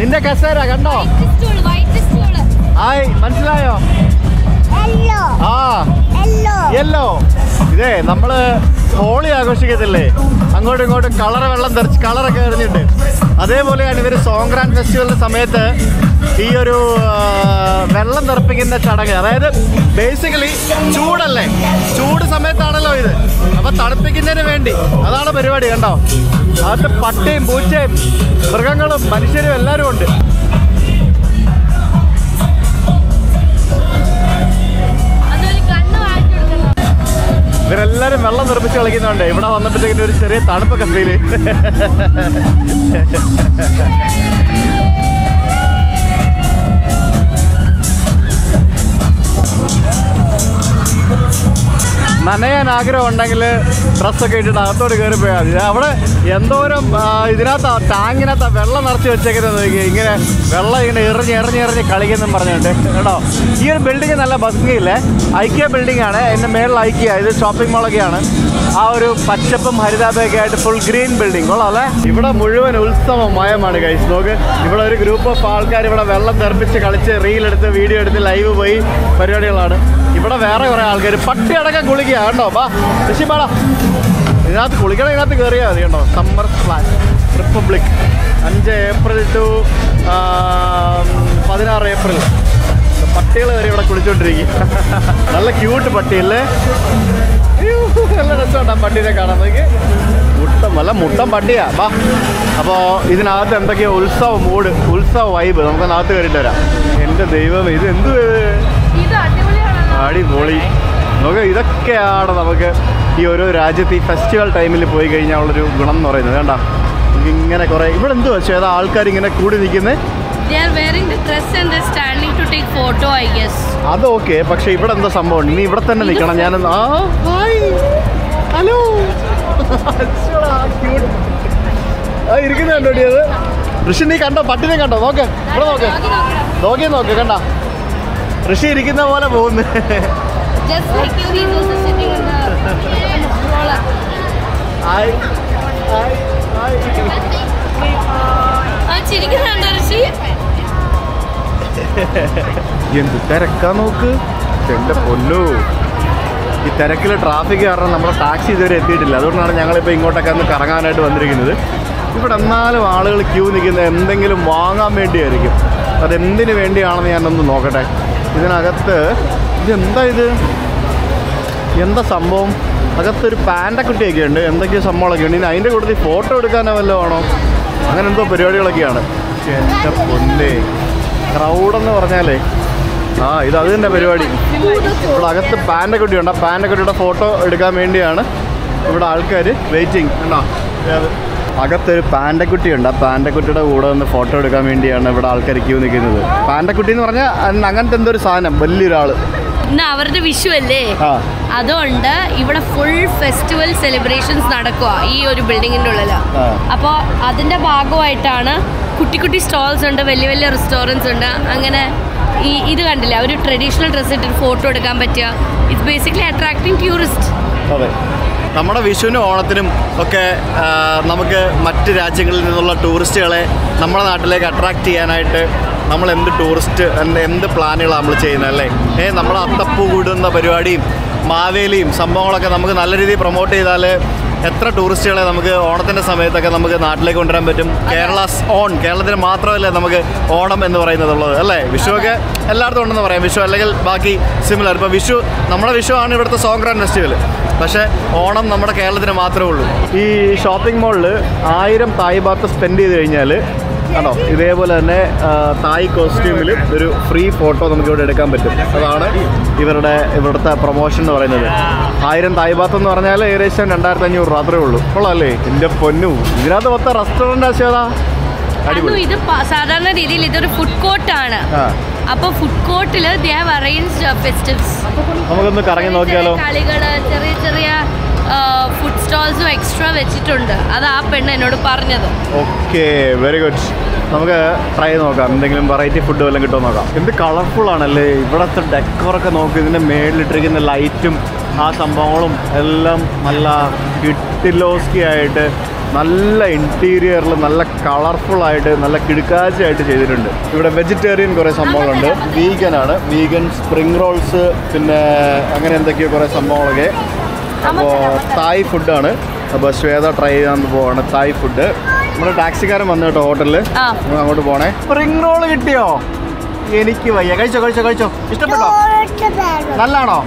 നിന്റെ കസേര കണ്ടോ? ആയി മനസ്സിലായോ? ആ. യെല്ലോ ഇതേ നമ്മൾ ഹോളി ആഘോഷിക്കത്തില്ലേ? അങ്ങോട്ടും ഇങ്ങോട്ടും കളർ വെള്ളം തെറിച്ച് കളറൊക്കെ എറിഞ്ഞിട്ട്. അതേപോലെയാണ് ഇവർ സോങ്ക്രാൻ ഫെസ്റ്റിവലിന്റെ സമയത്ത് ഈ ഒരു വെള്ളം തെറിപ്പിക്കുന്ന ചടങ്ങ്. അതായത് ബേസിക്കലി ചൂടല്ലേ? ചൂട് സമയത്താണല്ലോ ഇത്. അപ്പം തണുപ്പിക്കുന്നതിന് വേണ്ടി. അതാണ് പരിപാടി കണ്ടോ? അകത്ത് പട്ടിയും പൂച്ചയും മൃഗങ്ങളും മനുഷ്യരും എല്ലാവരും ഉണ്ട്. ഇവരെല്ലാരും വെള്ളം നിർമ്മിച്ച് കളിക്കുന്നുണ്ട്. ഇവിടെ വന്നപ്പോഴത്തേക്കിന് ഒരു ചെറിയ തണുപ്പൊക്കെ ഫീൽ നനയാൻ ആഗ്രഹം ഉണ്ടെങ്കിൽ ഡ്രസ്സൊക്കെ ഇട്ടിട്ട് അകത്തോട്ട് കയറി പോയാൽ മതി. അവിടെ എന്തോരം ഇതിനകത്ത് ടാങ്കിനകത്ത് വെള്ളം നിറച്ച് വെച്ചേക്കുന്നത് നോക്കി ഇങ്ങനെ വെള്ളം ഇങ്ങനെ എറിഞ്ഞ് എറിഞ്ഞ് എറിഞ്ഞ് കളിക്കുന്നും പറഞ്ഞുണ്ട് കേട്ടോ? ഈ ഒരു ബിൽഡിംഗ് നല്ല ഭംഗിയില്ലേ? ഐക്യ ബിൽഡിംഗ് ആണ്. എന്റെ മേളിൽ ഐക്യ ഇത് ഷോപ്പിംഗ് മോളൊക്കെയാണ് ആ ഒരു പച്ചപ്പും ഹരിതാപയൊക്കെ ആയിട്ട് ഫുൾ ഗ്രീൻ ബിൽഡിംഗ് കൊള്ളാം അല്ലേ? ഇവിടെ മുഴുവൻ ഉത്സവ മയമാണ് കൈസ് നോക്ക്. ഇവിടെ ഒരു ഗ്രൂപ്പ് ഓഫ് ആൾക്കാർ ഇവിടെ വെള്ളം തെറിപ്പിച്ച് കളിച്ച് റീൽ എടുത്ത് വീഡിയോ എടുത്ത് ലൈവ് പോയി. പരിപാടികളാണ്. ഇവിടെ വേറെ കുറേ ആൾക്കാർ പട്ടി അടക്കം കുളിക്കുക കണ്ടോ? ബാ ശശിമാട ഇതിനകത്ത് കുളിക്കണം ഇതിനകത്ത് കയറിയാൽ മതി കണ്ടോ? സമ്മർ സ്പ്ലാഷ് റിപ്പബ്ലിക് അഞ്ച് ഏപ്രിൽ ടു പതിനാറ് ഏപ്രിൽ പട്ടികൾ വരെ ഇവിടെ കുളിച്ചോണ്ടിരിക്കും. നല്ല ക്യൂട്ട് പട്ടിയല്ലേ? നല്ല രസമുണ്ട് ആ പട്ടീനെ കാണാൻ. നോക്കി മുട്ടം അല്ല മുട്ടം പട്ടിയാ. വാ. അപ്പോൾ ഇതിനകത്ത് എന്തൊക്കെയോ ഉത്സവ മൂഡ് ഉത്സവ വൈബ് നമുക്ക് അതിനകത്ത് കയറിയിട്ട് വരാം. എന്റെ ദൈവം ഇത് എന്ത് അടിപൊളി. നമുക്ക് ഇതൊക്കെയാണ് നമുക്ക് ഈ ഓരോ രാജ്യത്ത് ഈ ഫെസ്റ്റിവൽ ടൈമിൽ പോയി കഴിഞ്ഞാൽ ഉള്ളൊരു ഗുണം എന്ന് പറയുന്നത്. വേണ്ട ഇങ്ങനെ കുറേ ഇവിടെ എന്ത് വെച്ചു? ഏതാ ആൾക്കാർ ഇങ്ങനെ കൂടി നിൽക്കുന്നത്. അത് ഓക്കെ പക്ഷെ ഇവിടെ എന്താ സംഭവം? നീ ഇവിടെ തന്നെ നിൽക്കണം. ഞാൻ ഹലോ ഇരിക്കുന്ന കണ്ടോടി അത്? ഋഷി നീ കണ്ടോ? പട്ടിനെ കണ്ടോ? നോക്ക് ഇവിടെ നോക്ക്. നോക്കി നോക്ക് കണ്ട? ഋഷി ഇരിക്കുന്ന പോലെ പോകുന്നു. എന്ത് തിരക്കാ നോക്ക്? എന്റെ പൊല്ലു ഈ തിരക്കിലെ ട്രാഫിക് കാരണം നമ്മുടെ ടാക്സി ഇതുവരെ എത്തിയിട്ടില്ല. അതുകൊണ്ടാണ് ഞങ്ങളിപ്പോൾ ഇങ്ങോട്ടൊക്കെ ഒന്ന് കറങ്ങാനായിട്ട് വന്നിരിക്കുന്നത്. ഇവിടെ എന്നാലും ആളുകൾ ക്യൂ നിൽക്കുന്ന എന്തെങ്കിലും വാങ്ങാൻ വേണ്ടിയായിരിക്കും. അതെന്തിനു വേണ്ടിയാണെന്ന് ഞാനൊന്ന് നോക്കട്ടെ. ഇതിനകത്ത് ഇതെന്താ ഇത്? എന്താ സംഭവം? അകത്തൊരു പാന്റക്കുട്ടിയൊക്കെ ഉണ്ട്. എന്തൊക്കെയോ സംഭവങ്ങളൊക്കെ ഉണ്ട്. ഇനി അതിന്റെ കൂടുതൽ ഫോട്ടോ എടുക്കാനോ വല്ലതും ആണോ? അങ്ങനെ എന്തോ പരിപാടികളൊക്കെയാണ്. എന്റെ പൊന്നേ. ക്രൗഡെന്ന് പറഞ്ഞാലേ. ആ ഇത് അത് തന്നെ പരിപാടി. ഇവിടെ അകത്ത് പാന്റക്കുട്ടി ഉണ്ട് ആ പാന്റക്കുട്ടിയുടെ ഫോട്ടോ എടുക്കാൻ വേണ്ടിയാണ് ഇവിടെ ആൾക്കാർ വെയിറ്റിംഗ് ഉണ്ടോ അകത്തൊരു പാൻഡക്കുട്ടിയുണ്ട് ആ പാൻഡക്കുട്ടിയുടെ കൂടെ ഒന്ന് ഫോട്ടോ എടുക്കാൻ വേണ്ടിയാണ് ഇവിടെ ആൾക്കാർ ക്യൂ നിൽക്കുന്നത്. പാൻഡക്കുട്ടി എന്ന് പറഞ്ഞാൽ അങ്ങനത്തെ എന്തോ ഒരു സാധനം വലിയൊരാൾ
ഇന്ന് അവരുടെ വിഷു അല്ലേ? അതുകൊണ്ട് ഇവിടെ ഫുൾ ഫെസ്റ്റിവൽ സെലിബ്രേഷൻസ് നടക്കുക ഈ ഒരു ബിൽഡിങ്ങിന്റെ ഉള്ളിൽ
ആ.
അപ്പോൾ അതിന്റെ ഭാഗമായിട്ടാണ് കുട്ടി കുട്ടി സ്റ്റോൾസ് ഉണ്ട് വലിയ വലിയ റെസ്റ്റോറന്റ്സ് ഉണ്ട്. അങ്ങനെ ഈ ഇത് കണ്ടില്ല? ഒരു ട്രഡീഷണൽ ഡ്രസ്സ് ഇട്ടിട്ട് ഫോട്ടോ എടുക്കാൻ പറ്റുക. ഇറ്റ്സ് ബേസിക്കലി അട്രാക്ടിങ് ടൂറിസ്റ്റ്
നമ്മുടെ വിഷുവിനും ഓണത്തിനും ഒക്കെ നമുക്ക് മറ്റ് രാജ്യങ്ങളിൽ നിന്നുള്ള ടൂറിസ്റ്റുകളെ നമ്മുടെ നാട്ടിലേക്ക് അട്രാക്ട് ചെയ്യാനായിട്ട് നമ്മൾ എന്ത് ടൂറിസ്റ്റ് എന്ത് എന്ത് പ്ലാനുകളാണ് നമ്മൾ ചെയ്യുന്നത് അല്ലേ? ഏ നമ്മൾ അത്തപ്പൂ കൂടുന്ന പരിപാടിയും മാവേലിയും സംഭവങ്ങളൊക്കെ നമുക്ക് നല്ല രീതിയിൽ പ്രൊമോട്ട് ചെയ്താൽ എത്ര ടൂറിസ്റ്റുകളെ നമുക്ക് ഓണത്തിന്റെ സമയത്തൊക്കെ നമുക്ക് നാട്ടിലേക്ക് കൊണ്ടുവരാൻ പറ്റും? കേരള ഓൺ. കേരളത്തിന് മാത്രമല്ലേ നമുക്ക് ഓണം എന്ന് പറയുന്നത് ഉള്ളത് അല്ലേ വിഷുവൊക്കെ എല്ലായിടത്തും ഉണ്ടെന്ന് പറയാം. വിഷു അല്ലെങ്കിൽ ബാക്കി സിമിലർ ഇപ്പോൾ വിഷു നമ്മുടെ വിഷു ആണ് ഇവിടുത്തെ സോങ്ക്രാൻ ഫെസ്റ്റിവൽ പക്ഷേ ഓണം നമ്മുടെ കേരളത്തിന് മാത്രമേ ഉള്ളൂ. ഈ ഷോപ്പിംഗ് മോളിൽ ആയിരം തായ് ബാത്ത് സ്പെൻഡ് ചെയ്ത് കഴിഞ്ഞാൽ ആണോ ഇതേപോലെ തന്നെ തായ് കോസ്റ്റ്യൂമിൽ ഒരു ഫ്രീ ഫോട്ടോ നമുക്ക് ഇവിടെ എടുക്കാൻ പറ്റും. അതാണ് ഇവരുടെ ഇവിടുത്തെ പ്രൊമോഷൻ എന്ന് പറയുന്നത്. ആയിരം തായ് ബാത്ത് എന്ന് പറഞ്ഞാൽ ഏകദേശം രണ്ടായിരത്തി അഞ്ഞൂറ് രൂപ അത്രേ ഉള്ളൂ. കൊള്ളാല്ലേ? എന്റെ പൊന്നു. ഇതിനകത്ത് മൊത്തം റെസ്റ്റോറന്റ് ആശയതാ
ഇത് സാധാരണ രീതിയിൽ ഇതൊരു ഫുഡ് കോർട്ട്
ആണ്.
അപ്പോൾ ഫുഡ് കോർട്ടിൽ ദേ ഹാവ് അറേഞ്ച്ഡ് ഫെസ്റ്റിവ്സ്
നമുക്കൊന്ന് കറങ്ങി നോക്കിയാലോ?
കളികൾ ചെറിയ ചെറിയ ഫുഡ് സ്റ്റോൾസും എക്സ്ട്രാ വെച്ചിട്ടുണ്ട്. അത് ആ പെണ്ണ് എന്നോട് പറഞ്ഞത്.
ഓക്കെ വെരി ഗുഡ് നമുക്ക് ട്രൈ നോക്കാം. എന്തെങ്കിലും വെറൈറ്റി ഫുഡ് വല്ലതും കിട്ടുമോ നോക്കാം. എന്ത് കളർഫുൾ ആണല്ലേ? ഇവിടുത്തെ ഡെക്കറൊക്കെ നോക്കി. ഇതിന്റെ മേളിലിട്ടിരിക്കുന്ന ലൈറ്റും ആ സംഭവങ്ങളും എല്ലാം നല്ല കിട്ടിലോസ്കി ആയിട്ട് നല്ല ഇന്റീരിയറിൽ നല്ല കളർഫുൾ ആയിട്ട് നല്ല കിടുക്കാച്ചയായിട്ട് ചെയ്തിട്ടുണ്ട്. ഇവിടെ വെജിറ്റേറിയൻ കുറേ സംഭവങ്ങളുണ്ട്. വീഗൻ ആണ്. വീഗൻ സ്പ്രിങ് റോൾസ് പിന്നെ അങ്ങനെ എന്തൊക്കെയോ കുറേ സംഭവങ്ങളൊക്കെ. അപ്പോൾ തായ് ഫുഡാണ് അപ്പോൾ ശ്വേത ട്രൈ ചെയ്യാൻ പോവാണ് തായ് ഫുഡ് നമ്മുടെ ടാക്സിക്കാരൻ വന്നു കേട്ടോ ഹോട്ടലിൽ നമ്മൾ അങ്ങോട്ട് പോണേ. സ്പ്രിംഗ് റോൾ കിട്ടിയോ? എനിക്ക് വയ്യ. കഴിച്ചോ കഴിച്ചോ കഴിച്ചോ. ഇഷ്ടപ്പെട്ടോ? നല്ലാണോ?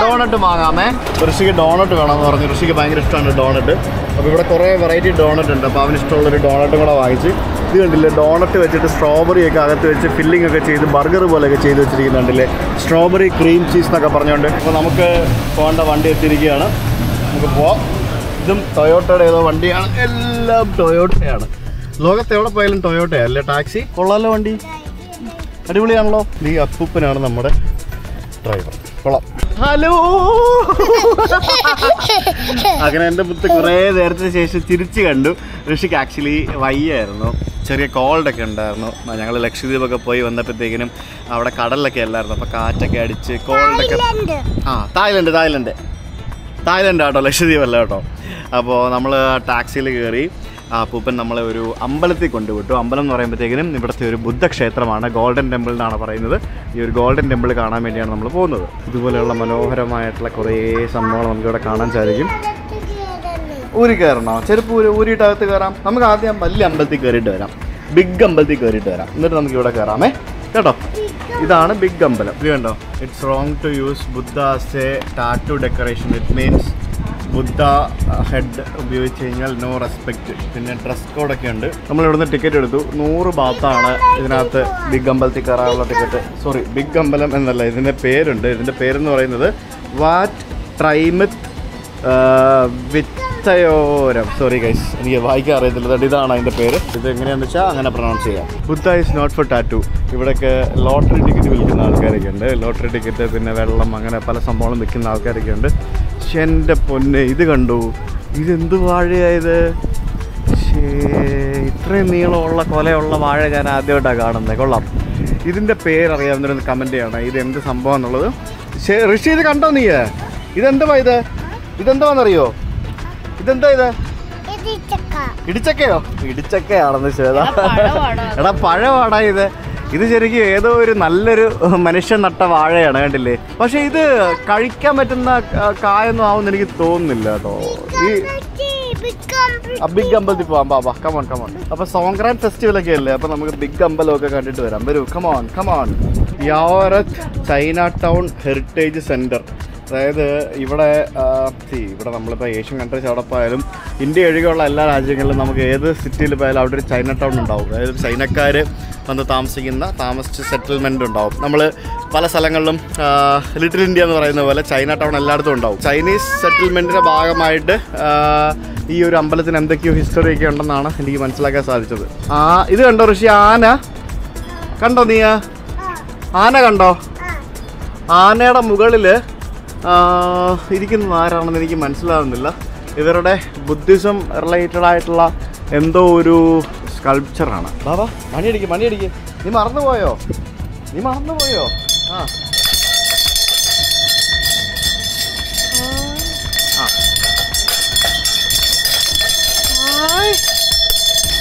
വേണം
വാങ്ങാമേ. ഋഷിക്ക് ഡോണറ്റ് വേണമെന്ന് പറഞ്ഞു. ഋഷിക്ക് ഭയങ്കര ഇഷ്ടമാണ് ഡോണട്ട് അപ്പോൾ ഇവിടെ കുറേ വെറൈറ്റി ഡോണട്ട് ഉണ്ട്. അപ്പോൾ അവന് ഇഷ്ടമുള്ളൊരു ഡോണട്ടും കൂടെ വാങ്ങിച്ച് ഇത് കണ്ടില്ലേ? ഡോണട്ട് വെച്ചിട്ട് സ്ട്രോബെറി ഒക്കെ അകത്ത് വെച്ച് ഫില്ലിംഗ് ഒക്കെ ചെയ്ത് ബർഗർ പോലെയൊക്കെ ചെയ്ത് വെച്ചിരിക്കുന്നുണ്ടല്ലേ സ്ട്രോബെറി ക്രീം ചീസ് എന്നൊക്കെ പറഞ്ഞുകൊണ്ട്. അപ്പോൾ നമുക്ക് പോകേണ്ട വണ്ടി എത്തിയിരിക്കുകയാണ്. നമുക്ക് പോവാം. ഇതും ടൊയോട്ടയുടെ ഏതോ വണ്ടിയാണ്. എല്ലാം ടൊയോട്ടയാണ് ലോകത്ത് എവിടെ പോയാലും ടൊയോട്ടയാണ് അല്ലേ? ടാക്സി കൊള്ളാലോ വണ്ടി. അടിപൊളിയാണല്ലോ. ഈ അപ്പൂപ്പനാണ് നമ്മുടെ ഡ്രൈവർ കൊള്ളാം. ഹലോ. അങ്ങനെ എന്റെ മുത്ത് കുറേ നേരത്തിന് ശേഷം തിരിച്ചു കണ്ടു. ഋഷിക്ക് ആക്ച്വലി വയ്യായിരുന്നു. ചെറിയ കോൾഡൊക്കെ ഉണ്ടായിരുന്നു. ഞങ്ങൾ ലക്ഷദ്വീപൊക്കെ പോയി വന്നപ്പോഴത്തേക്കിനും അവിടെ കടലിലൊക്കെ അല്ലായിരുന്നു. അപ്പോൾ കാറ്റൊക്കെ അടിച്ച് കോൾഡൊക്കെ ആ തായ്ലൻഡ് തായ്ലൻഡ്. തായ്ലൻഡ് ആട്ടോ ലക്ഷദ്വീപ് അല്ല കേട്ടോ. അപ്പോൾ നമ്മൾ ടാക്സിയിൽ കയറി ആ പൂപ്പൻ നമ്മളെ ഒരു അമ്പലത്തിൽ കൊണ്ടുവിട്ടു. അമ്പലം എന്ന് പറയുമ്പോഴത്തേക്കിനും ഇവിടുത്തെ ഒരു ബുദ്ധക്ഷേത്രമാണ്. ഗോൾഡൻ ടെമ്പിൾ എന്നാണ് പറയുന്നത്. ഈ ഒരു ഗോൾഡൻ ടെമ്പിൾ കാണാൻ വേണ്ടിയാണ് നമ്മൾ പോകുന്നത്. ഇതുപോലെയുള്ള മനോഹരമായിട്ടുള്ള കുറേ സംഭവങ്ങൾ നമുക്കിവിടെ കാണാൻ സാധിക്കും. ഊരി കയറണോ? ചെരുപ്പ് ഊരി ഊരിയിട്ടകത്ത് കയറാം. നമുക്ക് ആദ്യം വലിയ അമ്പലത്തിൽ കയറിയിട്ട് വരാം. ബിഗ് അമ്പലത്തിൽ കയറിയിട്ട് വരാം. എന്നിട്ട് നമുക്ക് ഇവിടെ കയറാമേ. കേട്ടോ? ഇതാണ് ബിഗ് അമ്പലം. ഇത് കണ്ടോ? It's wrong to use Buddha tattoo decoration it means Buddha head ഉപയോഗിച്ച് കഴിഞ്ഞാൽ നോ റെസ്പെക്റ്റ് പിന്നെ ഡ്രസ് കോഡൊക്കെ ഉണ്ട്. നമ്മൾ ഇവിടുന്ന് ടിക്കറ്റ് എടുത്തു. നൂറ് ബാത്താണ് ഇതിനകത്ത് ബിഗ് അമ്പലത്തിൽ കയറാനുള്ള ടിക്കറ്റ്. സോറി ബിഗ് അമ്പലം എന്നല്ല ഇതിന്റെ പേരുണ്ട്. ഇതിന്റെ പേരെന്ന് പറയുന്നത് വാറ്റ് ട്രൈമിത്ത് വിത്തയോരം. സോറി ഗൈസ് എനിക്ക് വായിക്കാൻ അറിയത്തില്ല. ഇതാണ് അതിന്റെ പേര്. ഇത് എങ്ങനെയാണെന്ന് വെച്ചാൽ അങ്ങനെ പ്രൊണൗൺസ് ചെയ്യാം. Buddha is not for tattoo ഇവിടെയൊക്കെ ലോട്ടറി ടിക്കറ്റ് വിൽക്കുന്ന ആൾക്കാരൊക്കെ ഉണ്ട്. ലോട്ടറി ടിക്കറ്റ് പിന്നെ വെള്ളം അങ്ങനെ പല സംഭവങ്ങളും വിൽക്കുന്ന ആൾക്കാരൊക്കെ ഉണ്ട്. എന്റെ പൊന്നെ ഇത് കണ്ടു. ഇതെന്ത് വാഴയായത്? ഇത്രയും നീളമുള്ള കൊലയുള്ള വാഴ ഞാൻ ആദ്യമായിട്ടാണ് കാണുന്നത് കൊള്ളാം. ഇതിന്റെ പേരറിയാവുന്നൊരു കമന്റ് ചെയ്യണം. ഇത് എന്ത് സംഭവം എന്നുള്ളത്? ഋഷി ഇത് കണ്ടോ നീ? ഇതെന്തുവാ ഇത്? ഇതെന്തുവാന്നറിയോ? ഇതെന്താ ഇത്?
ഇത് ചക്ക
ഇടിച്ചക്കയോ? ഇടിച്ചക്കയാണെന്ന് ശ്വേത.
എടാ പഴമാടാ
ഇത്. ഇത് ശരിക്കും ഏതോ ഒരു നല്ലൊരു മനുഷ്യൻ നട്ട വാഴയാണ് കണ്ടില്ലേ? പക്ഷെ ഇത് കഴിക്കാൻ പറ്റുന്ന കായൊന്നും ആവുമെന്ന് എനിക്ക് തോന്നുന്നില്ല കേട്ടോ. ഈ ബിഗ് അമ്പലത്തിൽ പോവാം ബാ ബാ കമോൺ കമോൺ അപ്പൊ സോങ്ക്രാൻ ഫെസ്റ്റിവൽ ഒക്കെ അല്ലേ? അപ്പൊ നമുക്ക് ബിഗ് അമ്പലം ഒക്കെ കണ്ടിട്ട് വരാം. വരൂ come on come on Yaowarat China town heritage centre അതായത് ഇവിടെ ഇവിടെ നമ്മളിപ്പോൾ ഏഷ്യൻ കൺട്രീസ് അവിടെ പോയാലും ഇന്ത്യ ഒഴികെയുള്ള എല്ലാ രാജ്യങ്ങളിലും നമുക്ക് ഏത് സിറ്റിയിൽ പോയാലും അവിടെ ഒരു ചൈന ടൗൺ ഉണ്ടാവും. അതായത് ചൈനക്കാർ വന്ന് താമസിക്കുന്ന താമസിച്ച് സെറ്റിൽമെന്റ് ഉണ്ടാവും. നമ്മൾ പല സ്ഥലങ്ങളിലും ലിറ്റിൽ ഇന്ത്യ എന്ന് പറയുന്ന പോലെ ചൈന ടൗൺ എല്ലായിടത്തും ഉണ്ടാവും. ചൈനീസ് സെറ്റിൽമെന്റിന്റെ ഭാഗമായിട്ട് ഈ ഒരു അമ്പലത്തിന് എന്തൊക്കെയോ ഹിസ്റ്ററി ഒക്കെ ഉണ്ടെന്നാണ് എനിക്ക് മനസ്സിലാക്കാൻ സാധിച്ചത്. ആ ഇത് കണ്ടോ ഋഷി? ആന. കണ്ടോ നീ ആന കണ്ടോ? ആനയുടെ മുകളിൽ ഇരിക്കുന്നത് ആരാണെന്ന് എനിക്ക് മനസ്സിലാവുന്നില്ല. ഇവരുടെ ബുദ്ധിസം റിലേറ്റഡ് ആയിട്ടുള്ള എന്തോ ഒരു സ്കൾപ്ചറാണ് ബാബാ മണിയടിക്ക് മണിയടിക്ക്. നീ മറന്നുപോയോ? നീ മറന്നുപോയോ? ആ. ആ.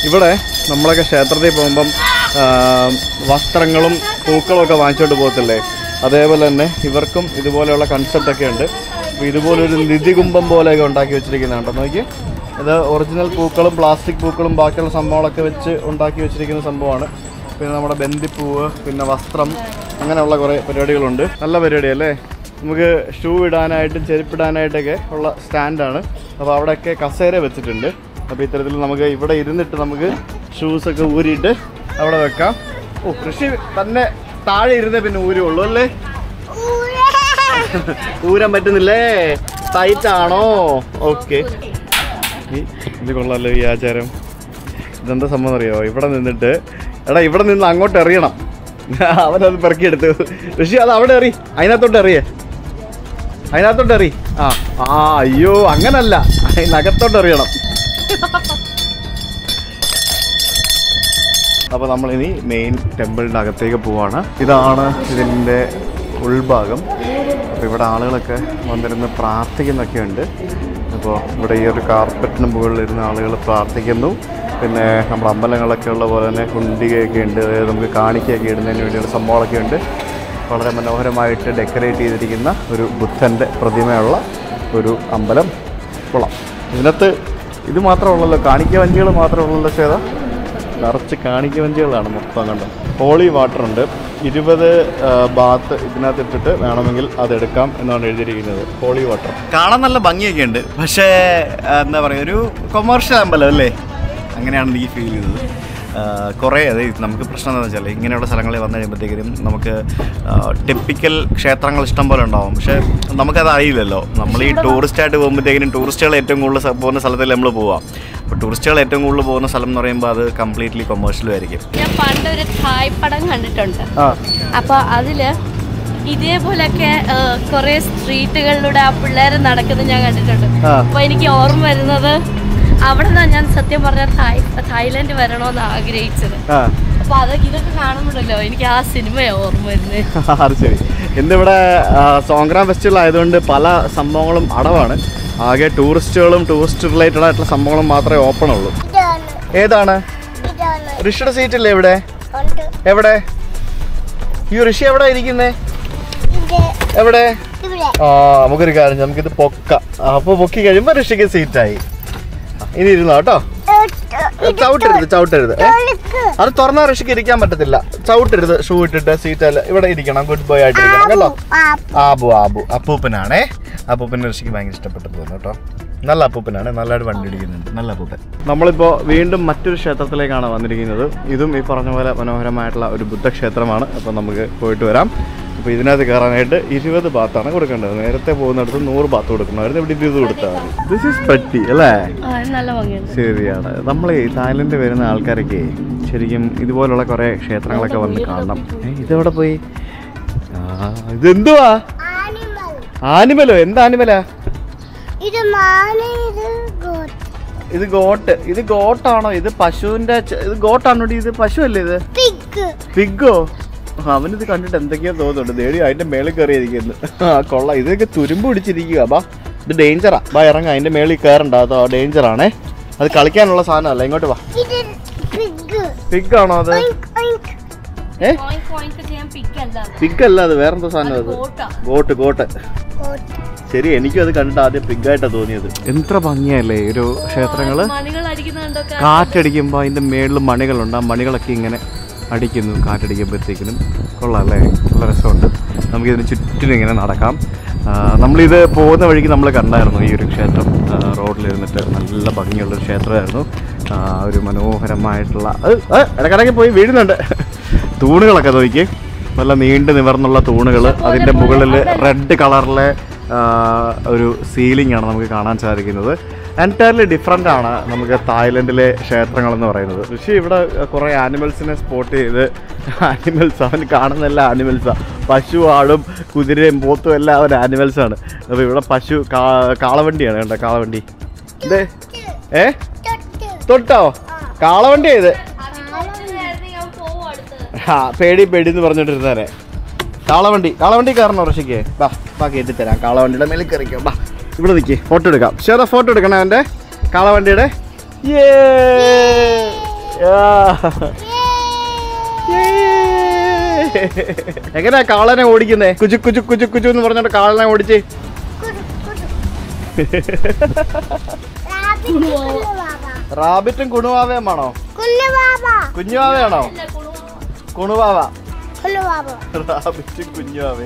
ഇവിടെ നമ്മളൊക്കെ ക്ഷേത്രത്തിൽ പോകുമ്പം വസ്ത്രങ്ങളും പൂക്കളും ഒക്കെ വാങ്ങിച്ചുകൊണ്ട് പോകത്തില്ലേ? അതേപോലെ തന്നെ ഇവർക്കും ഇതുപോലെയുള്ള കൺസെപ്റ്റ് ഒക്കെ ഉണ്ട്. അപ്പോൾ ഇതുപോലൊരു നിധികുംഭം പോലെയൊക്കെ ഉണ്ടാക്കി വെച്ചിരിക്കുന്നതാണ് കേട്ടോ നോക്കി ഇത് ഒറിജിനൽ പൂക്കളും പ്ലാസ്റ്റിക് പൂക്കളും ബാക്കിയുള്ള സംഭവങ്ങളൊക്കെ വെച്ച് ഉണ്ടാക്കി വെച്ചിരിക്കുന്ന സംഭവമാണ്. പിന്നെ നമ്മുടെ ബന്ദിപ്പൂവ് പിന്നെ വസ്ത്രം അങ്ങനെയുള്ള കുറേ പരിപാടികളുണ്ട്. നല്ല പരിപാടി അല്ലേ നമുക്ക് ഷൂ ഇടാനായിട്ടും ചെരുപ്പിടാനായിട്ടൊക്കെ ഉള്ള സ്റ്റാൻഡാണ്. അപ്പോൾ അവിടെയൊക്കെ കസേര വെച്ചിട്ടുണ്ട്. അപ്പോൾ ഇത്തരത്തിൽ നമുക്ക് ഇവിടെ ഇരുന്നിട്ട് നമുക്ക് ഷൂസൊക്കെ ഊരിയിട്ട് അവിടെ വെക്കാം. ഓ കൃഷി തന്നെ താഴെ ഇരുന്ന പിന്നെ ഊരുള്ളൂ അല്ലേ? ഊരാൻ പറ്റുന്നില്ലേ? ടൈറ്റ് ആണോ? ഓക്കെ ഇത് കൊള്ളാലോ ഈ ആചാരം. ഇതെന്താ സംഭവം അറിയോ? ഇവിടെ നിന്നിട്ട് എടാ ഇവിടെ നിന്ന് അങ്ങോട്ട് എറിയണം. അവനത് പെറുക്കിയെടുത്തു ഋഷി അത് അവിടെ എറി. അതിനകത്തോട്ട് എറിയേ. അതിനകത്തോട്ട് എറി. ആ ആ അയ്യോ അങ്ങനല്ല. അതിനകത്തോട്ട് എറിയണം. അപ്പോൾ നമ്മളിനി മെയിൻ ടെമ്പിളിന്റെ അകത്തേക്ക് പോവാണ്. ഇതാണ് ഇതിന്റെ ഉൾഭാഗം. അപ്പോൾ ഇവിടെ ആളുകളൊക്കെ വന്നിരുന്ന് പ്രാർത്ഥിക്കുന്നൊക്കെ ഉണ്ട് അപ്പോൾ ഇവിടെ ഈ ഒരു കാർപ്പറ്റിന് മുകളിലിരുന്ന ആളുകൾ പ്രാർത്ഥിക്കുന്നു. പിന്നെ നമ്മുടെ അമ്പലങ്ങളൊക്കെ ഉള്ള പോലെ തന്നെ കുണ്ടികയൊക്കെ ഉണ്ട്. അതായത് നമുക്ക് കാണിക്കയൊക്കെ ഇടുന്നതിന് വേണ്ടിയുള്ള സംഭവങ്ങളൊക്കെ ഉണ്ട്. വളരെ മനോഹരമായിട്ട് ഡെക്കറേറ്റ് ചെയ്തിരിക്കുന്ന ഒരു ബുദ്ധന്റെ പ്രതിമയുള്ള ഒരു അമ്പലം. കുളം ഇതിനകത്ത് ഇത് മാത്രമുള്ളല്ലോ കാണിക്ക വഞ്ചികൾ മാത്രമുള്ളല്ലോ ചേതാ നിറച്ച് കാണിക്ക വഞ്ചികളാണ് മൊത്തം കണ്ടോ ഹോളി വാട്ടർ ഉണ്ട്. ഇരുപത് ബാത്ത് ഇതിനകത്ത് ഇട്ടിട്ട് വേണമെങ്കിൽ അതെടുക്കാം എന്നാണ് എഴുതിയിരിക്കുന്നത്. ഹോളി വാട്ടർ കാണാൻ നല്ല ഭംഗിയൊക്കെ ഉണ്ട്. പക്ഷേ എന്താ പറയുക ഒരു കൊമേഴ്ഷ്യൽ അമ്പലം അല്ലേ? അങ്ങനെയാണ് എനിക്ക് ഫീൽ ചെയ്തത് കുറേ അതായത് നമുക്ക് പ്രശ്നം എന്താണെന്ന് വെച്ചാൽ ഇങ്ങനെയുള്ള സ്ഥലങ്ങളിൽ വന്നു കഴിയുമ്പോഴത്തേക്കും നമുക്ക് ടിപ്പിക്കൽ ക്ഷേത്രങ്ങൾ ഇഷ്ടം പോലെ ഉണ്ടാവും. പക്ഷേ നമുക്കത് അറിയില്ലല്ലോ. നമ്മൾ ഈ ടൂറിസ്റ്റായിട്ട് പോകുമ്പോഴത്തേക്കിനും ടൂറിസ്റ്റുകൾ ഏറ്റവും കൂടുതൽ പോകുന്ന സ്ഥലത്തിൽ നമ്മൾ പോവാം. അപ്പോൾ ടൂറിസ്റ്റുകൾ ഏറ്റവും കൂടുതൽ പോകുന്ന സ്ഥലം എന്ന് പറയുമ്പോൾ അത് കംപ്ലീറ്റ്ലി കൊമേഴ്ഷ്യലും ആയിരിക്കും.
ഞാൻ പണ്ട് ഒരു തായ് പടം കണ്ടിട്ടുണ്ട്.
അപ്പോൾ
അപ്പൊ അതിൽ ഇതേപോലൊക്കെ കൊറേ സ്ട്രീറ്റുകളിലൂടെ ആ പിള്ളേരെ നടക്കുന്നത് ഞാൻ കണ്ടിട്ടുണ്ട്.
അപ്പോൾ
അപ്പൊ എനിക്ക് ഓർമ്മ വരുന്നത് അവിടെ നിന്നാണ് ഞാൻ സത്യം പറഞ്ഞ തായ് തായ്ലൻഡ് വരണോന്ന് ആഗ്രഹിച്ചത്. അപ്പൊ അതൊക്കെ ഇതൊക്കെ കാണുമ്പോഴല്ലോ എനിക്ക് ആ സിനിമയാ ഓർമ്മ വരുന്നത്
ശരി. ഇന്നിവിടെ സോങ്ഗ്രാം സോങ്ക്രാം ഫെസ്റ്റിവൽ ആയതുകൊണ്ട് പല സംഭവങ്ങളും അടവാണ്. ആകെ ടൂറിസ്റ്റുകളും ടൂറിസ്റ്റ് റിലേറ്റഡ് ആയിട്ടുള്ള സംഭവങ്ങളും മാത്രമേ ഓപ്പൺ ഉള്ളൂ. ഏതാണ്? ഋഷിയുടെ സീറ്റ് ഇല്ലേ ഇവിടെ? എവിടെ? ഈ ഋഷി എവിടെ ഇരിക്കുന്നേ? എവിടെ? ആ നമുക്കൊരു കാര്യം. നമുക്കിത് പൊക്ക. അപ്പൊ പൊക്കി കഴിയുമ്പോ ഋഷിക്ക് സീറ്റായി ഇനി ഇരുന്നോ കേട്ടോ? ചവിട്ടരുത് ചവിട്ടരുത്. അത് തുറന്നാൽ ഋഷിക്ക് ഇരിക്കാൻ പറ്റത്തില്ല. ചവിട്ടരുത് ഷൂ ഇട്ടിട്ട് സീറ്റ് ഇവിടെ ഇരിക്കണം. ഗുഡ് ബോയ് ആയിട്ട് ഇരിക്കണം കേട്ടോ? ആബു ആബു. അപ്പൂപ്പനാണേ. അപ്പൂപ്പന് ഋഷിക്ക് ഭയങ്കര ഇഷ്ടപ്പെട്ടു തോന്നുന്നു കേട്ടോ. നല്ല അപ്പൂപ്പനാണ് നല്ലതായിട്ട് വണ്ടി ഇടിക്കുന്നുണ്ട്. നല്ല അപ്പൂപ്പൻ. നമ്മളിപ്പോൾ വീണ്ടും മറ്റൊരു ക്ഷേത്രത്തിലേക്കാണ് വന്നിരിക്കുന്നത്. ഇതും ഈ പറഞ്ഞ പോലെ മനോഹരമായിട്ടുള്ള ഒരു ബുദ്ധക്ഷേത്രമാണ്. അപ്പോൾ നമുക്ക് പോയിട്ട് വരാം. അപ്പോൾ ഇതിനകത്ത് കയറാനായിട്ട് ഇരുപത് ബാത്താണ് കൊടുക്കേണ്ടത്. നേരത്തെ പോകുന്നിടത്ത് നൂറ് ബാത്ത് കൊടുക്കണമായിരുന്നു. ഇവിടെ ഇരുപത് കൊടുത്താൽ മതി. ദിസ് ഈസ് പറ്റി അല്ലേ? ശരിയാണ്. നമ്മൾ ഈ തായ്ലൻഡ് വരുന്ന ആൾക്കാരൊക്കെ ശരിക്കും ഇതുപോലുള്ള കുറേ ക്ഷേത്രങ്ങളൊക്കെ വന്ന് കാണണം. ഇതെവിടെ പോയി? ഇതെന്തുവാ? ആനിമലോ? എന്ത് ആനിമലാ?
ഇത് ഇത് ഗോട്ട്.
ഇത് ഗോട്ട്. ഇത് ഗോട്ടാണോ? ഇത് പശുവിന്റെ ഇത് ഗോട്ടാണോ ഇത് പശു അല്ലേ ഇത്
പിഗ്
അവനിത് കണ്ടിട്ട് എന്തൊക്കെയോ തോന്നുന്നുണ്ട്. ദേടി അതിന്റെ മേളിൽ കയറിയിരിക്കുന്നു. ആ കൊള്ളാം. ഇതൊക്കെ തുരുമ്പ് പിടിച്ചിരിക്കുക ബാ ഇത് ഡേഞ്ചറാ. ബാ ഇറങ്ങ. അതിന്റെ മേളിൽ കയറണ്ട. അതോ ഡേഞ്ചർ ആണേ അത് കളിക്കാനുള്ള സാധനമല്ല. ഇങ്ങോട്ട് വാ.
പിഗ്
പിഗ് ആണോ അത്? ഏ? പിഗ് അല്ല അത് വേറെന്തോ സാധനം അത്. ഗോട്ട് ഗോട്ട്
ഗോട്ട്
ശരി എനിക്കും അത് കണ്ടിട്ട് ആദ്യം പിഗായിട്ടാ തോന്നിയത്. എത്ര ഭംഗിയല്ലേ ഈ ഒരു
ക്ഷേത്രങ്ങൾ?
കാറ്റടിക്കുമ്പോ അതിന്റെ മേളിൽ മണികളുണ്ട്. ആ മണികളൊക്കെ ഇങ്ങനെ അടിക്കുന്നു കാറ്റടിക്കുമ്പോഴത്തേക്കിനും. കൊള്ളാം അല്ലേ? നല്ല രസമുണ്ട്. നമുക്കിതിന് ചുറ്റിനും ഇങ്ങനെ നടക്കാം. നമ്മളിത് പോകുന്ന വഴിക്ക് നമ്മൾ കണ്ടായിരുന്നു ഈ ഒരു ക്ഷേത്രം. റോഡിലിരുന്നിട്ട് നല്ല ഭംഗിയുള്ളൊരു ക്ഷേത്രമായിരുന്നു. ഒരു മനോഹരമായിട്ടുള്ള അത് പോയി വീഴുന്നുണ്ട്. തൂണുകളൊക്കെ നോക്കി. നല്ല നീണ്ടു നിവർന്നുള്ള തൂണുകൾ അതിന്റെ മുകളിൽ റെഡ് കളറിലെ ഒരു സീലിംഗ് ആണ് നമുക്ക് കാണാൻ സാധിക്കുന്നത്. എന്റയർലി ഡിഫറെന്റ് ആണ് നമുക്ക് തായ്ലൻഡിലെ ക്ഷേത്രങ്ങളെന്ന് പറയുന്നത്. ഋഷി ഇവിടെ കുറേ ആനിമൽസിനെ സ്പോട്ട് ചെയ്ത് ആനിമൽസ് അവൻ കാണുന്ന എല്ലാ ആനിമൽസാണ് പശു ആടും കുതിരയും പോത്തും എല്ലാം അവൻ ആനിമൽസാണ് അപ്പോൾ ഇവിടെ പശു കാളവണ്ടിയാണ് കേട്ടോ കാളവണ്ടി? ഇതേ ഏ?
തൊട്ട്.
കാളവണ്ടി ഇത്? പേടി പേടി എന്ന് പറഞ്ഞിട്ടിരുന്നേ കാളവണ്ടി കാളവണ്ടി കയറണോ ഋഷിക്ക് ബാ ബാ കയറ്റി തരാം. കാളവണ്ടിയുടെ മേലിൽ കയറിക്കോ. ബാ ഇവിടെ നിൽക്കി ഫോട്ടോ എടുക്കാം. ഷേറ ഫോട്ടോ എടുക്കണേ അവന്റെ? കാളവണ്ടിയുടെ? യേ! എങ്ങനെയാ കാളനെ ഓടിക്കുന്നേ? കുജു കുജു കുജു കുജു എന്ന് പറഞ്ഞിട്ട് കാളനെ ഓടിച്ച്.
കുടു കുടു റാബിറ്റ്
കുണുവാവയുമാണോ? കുഞ്ഞുവാവയാണോ? റാബിറ്റും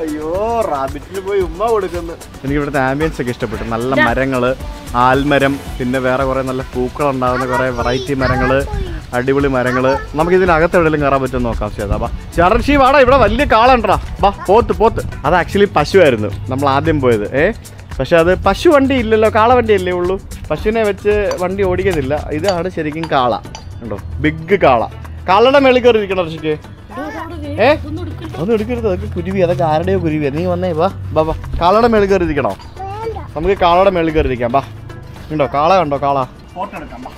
അയ്യോ റാബിറ്റിന് പോയി ഉമ്മ കൊടുക്കുന്നു. എനിക്ക് ഇവിടുത്തെ ആംബിയൻസ് ഒക്കെ ഇഷ്ടപ്പെട്ടു. നല്ല മരങ്ങൾ ആൽമരം പിന്നെ വേറെ കുറെ നല്ല പൂക്കൾ ഉണ്ടാകുന്ന കുറെ വെറൈറ്റി മരങ്ങൾ അടിപൊളി മരങ്ങൾ. നമുക്ക് ഇതിനകത്ത് എവിടെയെങ്കിലും കയറാൻ പറ്റും നോക്കാം ചേട്ടാ ബാ. ചർച്ചി വാടാ ഇവിടെ വലിയ കാളുണ്ടാ ബാ പോത്ത് പോത്ത്. അത് ആക്ച്വലി പശുവായിരുന്നു. നമ്മൾ ആദ്യം പോയത്. ഏ? പക്ഷെ അത് പശു വണ്ടി ഇല്ലല്ലോ കാള വണ്ടി അല്ലേ ഉള്ളൂ. പശുവിനെ വെച്ച് വണ്ടി ഓടിക്കുന്നില്ല ഇതാണ് ശരിക്കും കാള. കണ്ടോ? ബിഗ് കാള. കാളയുടെ മേളിൽ കയറി ഇരിക്കണം ഋഷിക്ക് ഏ? ഒന്നും എടുക്കരുത് അതൊക്കെ കുരുവി അതൊക്കെ ആരുടെയോ കുരുവി നീ വന്നേ വാ ബാ ബാ കാളയുടെ മേളിൽ കയറി ഇരിക്കണോ? നമുക്ക് കാളയുടെ മേളിൽ കയറി ഇരിക്കാം ബാ ഉണ്ടോ? കാള കണ്ടോ? കാള. ഫോട്ടോ എടുക്കാം ബാ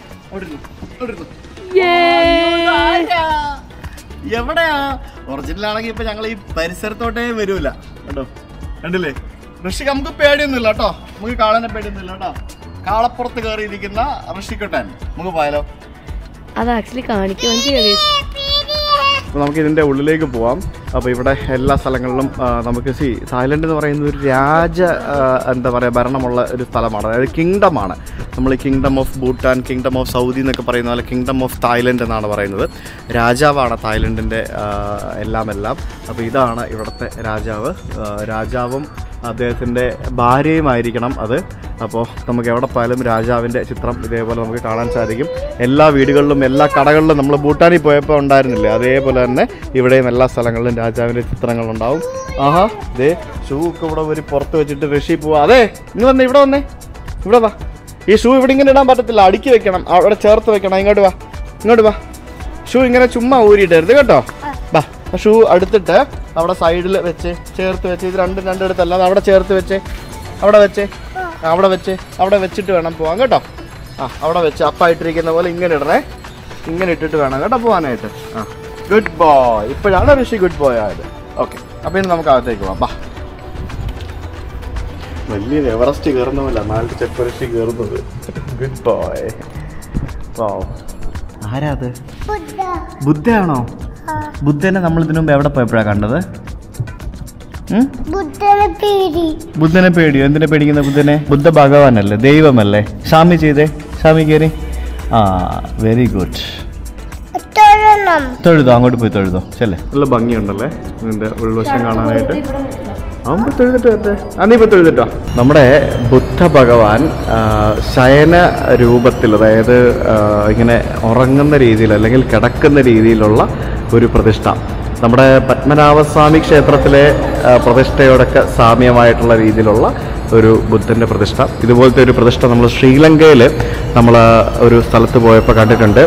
എവിടെയാ? ഒറിജിനൽ ആണെങ്കിൽ ഇപ്പൊ ഞങ്ങൾ ഈ പരിസരത്തോട്ടേ വരൂല. കേട്ടോ കണ്ടില്ലേ? ഋഷിക്ക് നമുക്ക് പേടിയൊന്നുമില്ല കേട്ടോ. നമുക്ക് കാളനെ പേടിയൊന്നുമില്ല കേട്ടോ. കാളപ്പുറത്ത് കയറിയിരിക്കുന്ന ഇരിക്കുന്ന ഋഷിക്കുട്ടൻ. നമുക്ക് പോയാലോ?
അത് ആക്ച്വലി കാണിക്കുകയും ചെയ്യും
അപ്പോൾ നമുക്ക് ഇതിന്റെ ഉള്ളിലേക്ക് പോവാം. അപ്പോൾ ഇവിടെ എല്ലാ സ്ഥലങ്ങളിലും നമുക്ക് സി തായ്ലൻഡ് എന്ന് പറയുന്നത് ഒരു രാജ എന്താ പറയുക ഭരണമുള്ള ഒരു സ്ഥലമാണ്. അതായത് കിങ്ഡമാണ് നമ്മൾ kingdom of Bhutan kingdom of Saudi എന്നൊക്കെ പറയുന്ന പോലെ കിങ്ഡം ഓഫ് തായ്ലൻഡ് എന്നാണ് പറയുന്നത്. രാജാവാണ് തായ്ലൻഡിന്റെ എല്ലാം എല്ലാം അപ്പോൾ ഇതാണ് ഇവിടുത്തെ രാജാവ്. രാജാവും അദ്ദേഹത്തിന്റെ ഭാര്യയുമായിരിക്കണം അത്. അപ്പോൾ നമുക്ക് എവിടെ പോയാലും രാജാവിന്റെ ചിത്രം ഇതേപോലെ നമുക്ക് കാണാൻ സാധിക്കും. എല്ലാ വീടുകളിലും എല്ലാ കടകളിലും നമ്മൾ ഭൂട്ടാനിൽ പോയപ്പോൾ ഉണ്ടായിരുന്നില്ല? അതേപോലെ തന്നെ ഇവിടെയും എല്ലാ സ്ഥലങ്ങളിലും രാജാവിന്റെ ചിത്രങ്ങളുണ്ടാവും ആഹാ ദേ ഷൂ ഒക്കെ ഇവിടെ ഒരു പുറത്ത് വെച്ചിട്ട് ഋഷി പോവാ. അതെ ഇന്ന് വന്നേ ഇവിടെ വന്നേ. ഇവിടെ വാ. ഈ ഷൂ ഇവിടെ ഇങ്ങനെ ഇടാൻ പറ്റത്തില്ല. അടുക്കി വെക്കണം അവിടെ ചേർത്ത് വെക്കണം. ഇങ്ങോട്ട് വാ ഇങ്ങോട്ട് വാ. ഷൂ ഇങ്ങനെ ചുമ്മാ ഊരിയിട്ടരുത് കേട്ടോ. ഷൂ എടുത്തിട്ട് അവിടെ സൈഡിൽ വെച്ച് ചേർത്ത് വെച്ച്. ഇത് രണ്ടും രണ്ടിടത്തല്ല അത് അവിടെ ചേർത്ത് വെച്ച്. അവിടെ വെച്ച്. അവിടെ വെച്ച്. അവിടെ വെച്ചിട്ട് വേണം പോവാൻ കേട്ടോ? ആ അവിടെ വെച്ച് അപ്പായിട്ടിരിക്കുന്ന പോലെ ഇങ്ങനെ ഇടണേ. ഇങ്ങനെ ഇട്ടിട്ട് വേണം കേട്ടോ പോകാനായിട്ട് ആ ഗുഡ് ബോയ് ഇപ്പോഴാണ് ഋഷി ഗുഡ് ബോയ് ആയത്. ഓക്കെ അപ്പോൾ ഇനി നമുക്ക് അകത്തേക്ക് പോവാം. ബാ. വലിയ എവറസ്റ്റ് കയറുന്നതല്ല നാല് ഋഷി കയറുന്നത്. ഗുഡ് ബോയ് ഓ ആരാ അത്
ബുദ്ധ.
ബുദ്ധയാണോ?
ആ,
ബുദ്ധനെ നമ്മൾ ഇതിനു മുമ്പ് എവിടെ പോയപ്പോഴാണ് കണ്ടത്?
ബുദ്ധനെ പേടി.
ബുദ്ധനെ പേടിയോ? എന്തിനെ പേടിക്കുന്ന ബുദ്ധനെ? ബുദ്ധ ഭഗവാനല്ലേ ദൈവമല്ലേ. സ്വാമി ചെയ്തേ സ്വാമി കയറി. ആ വെരി ഗുഡ് തൊഴുതോ? അങ്ങോട്ട് പോയി തൊഴുതോ. ചെല്ലേ. നല്ല ഭംഗിയുണ്ടല്ലേ? ഇതിന്റെ ഉൾവശം കാണാനായിട്ട്. നമ്മുടെ ബുദ്ധ ഭഗവാൻ ശയന രൂപത്തിൽ അതായത് ഇങ്ങനെ ഉറങ്ങുന്ന രീതിയിൽ അല്ലെങ്കിൽ കിടക്കുന്ന രീതിയിലുള്ള ഒരു പ്രതിഷ്ഠ. നമ്മുടെ പത്മനാഭസ്വാമി ക്ഷേത്രത്തിലെ പ്രതിഷ്ഠയോടൊക്കെ സാമ്യമായിട്ടുള്ള രീതിയിലുള്ള ഒരു ബുദ്ധന്റെ പ്രതിഷ്ഠ. ഇതുപോലത്തെ ഒരു പ്രതിഷ്ഠ നമ്മൾ ശ്രീലങ്കയിൽ നമ്മൾ ഒരു സ്ഥലത്ത് പോയപ്പോൾ കണ്ടിട്ടുണ്ട്.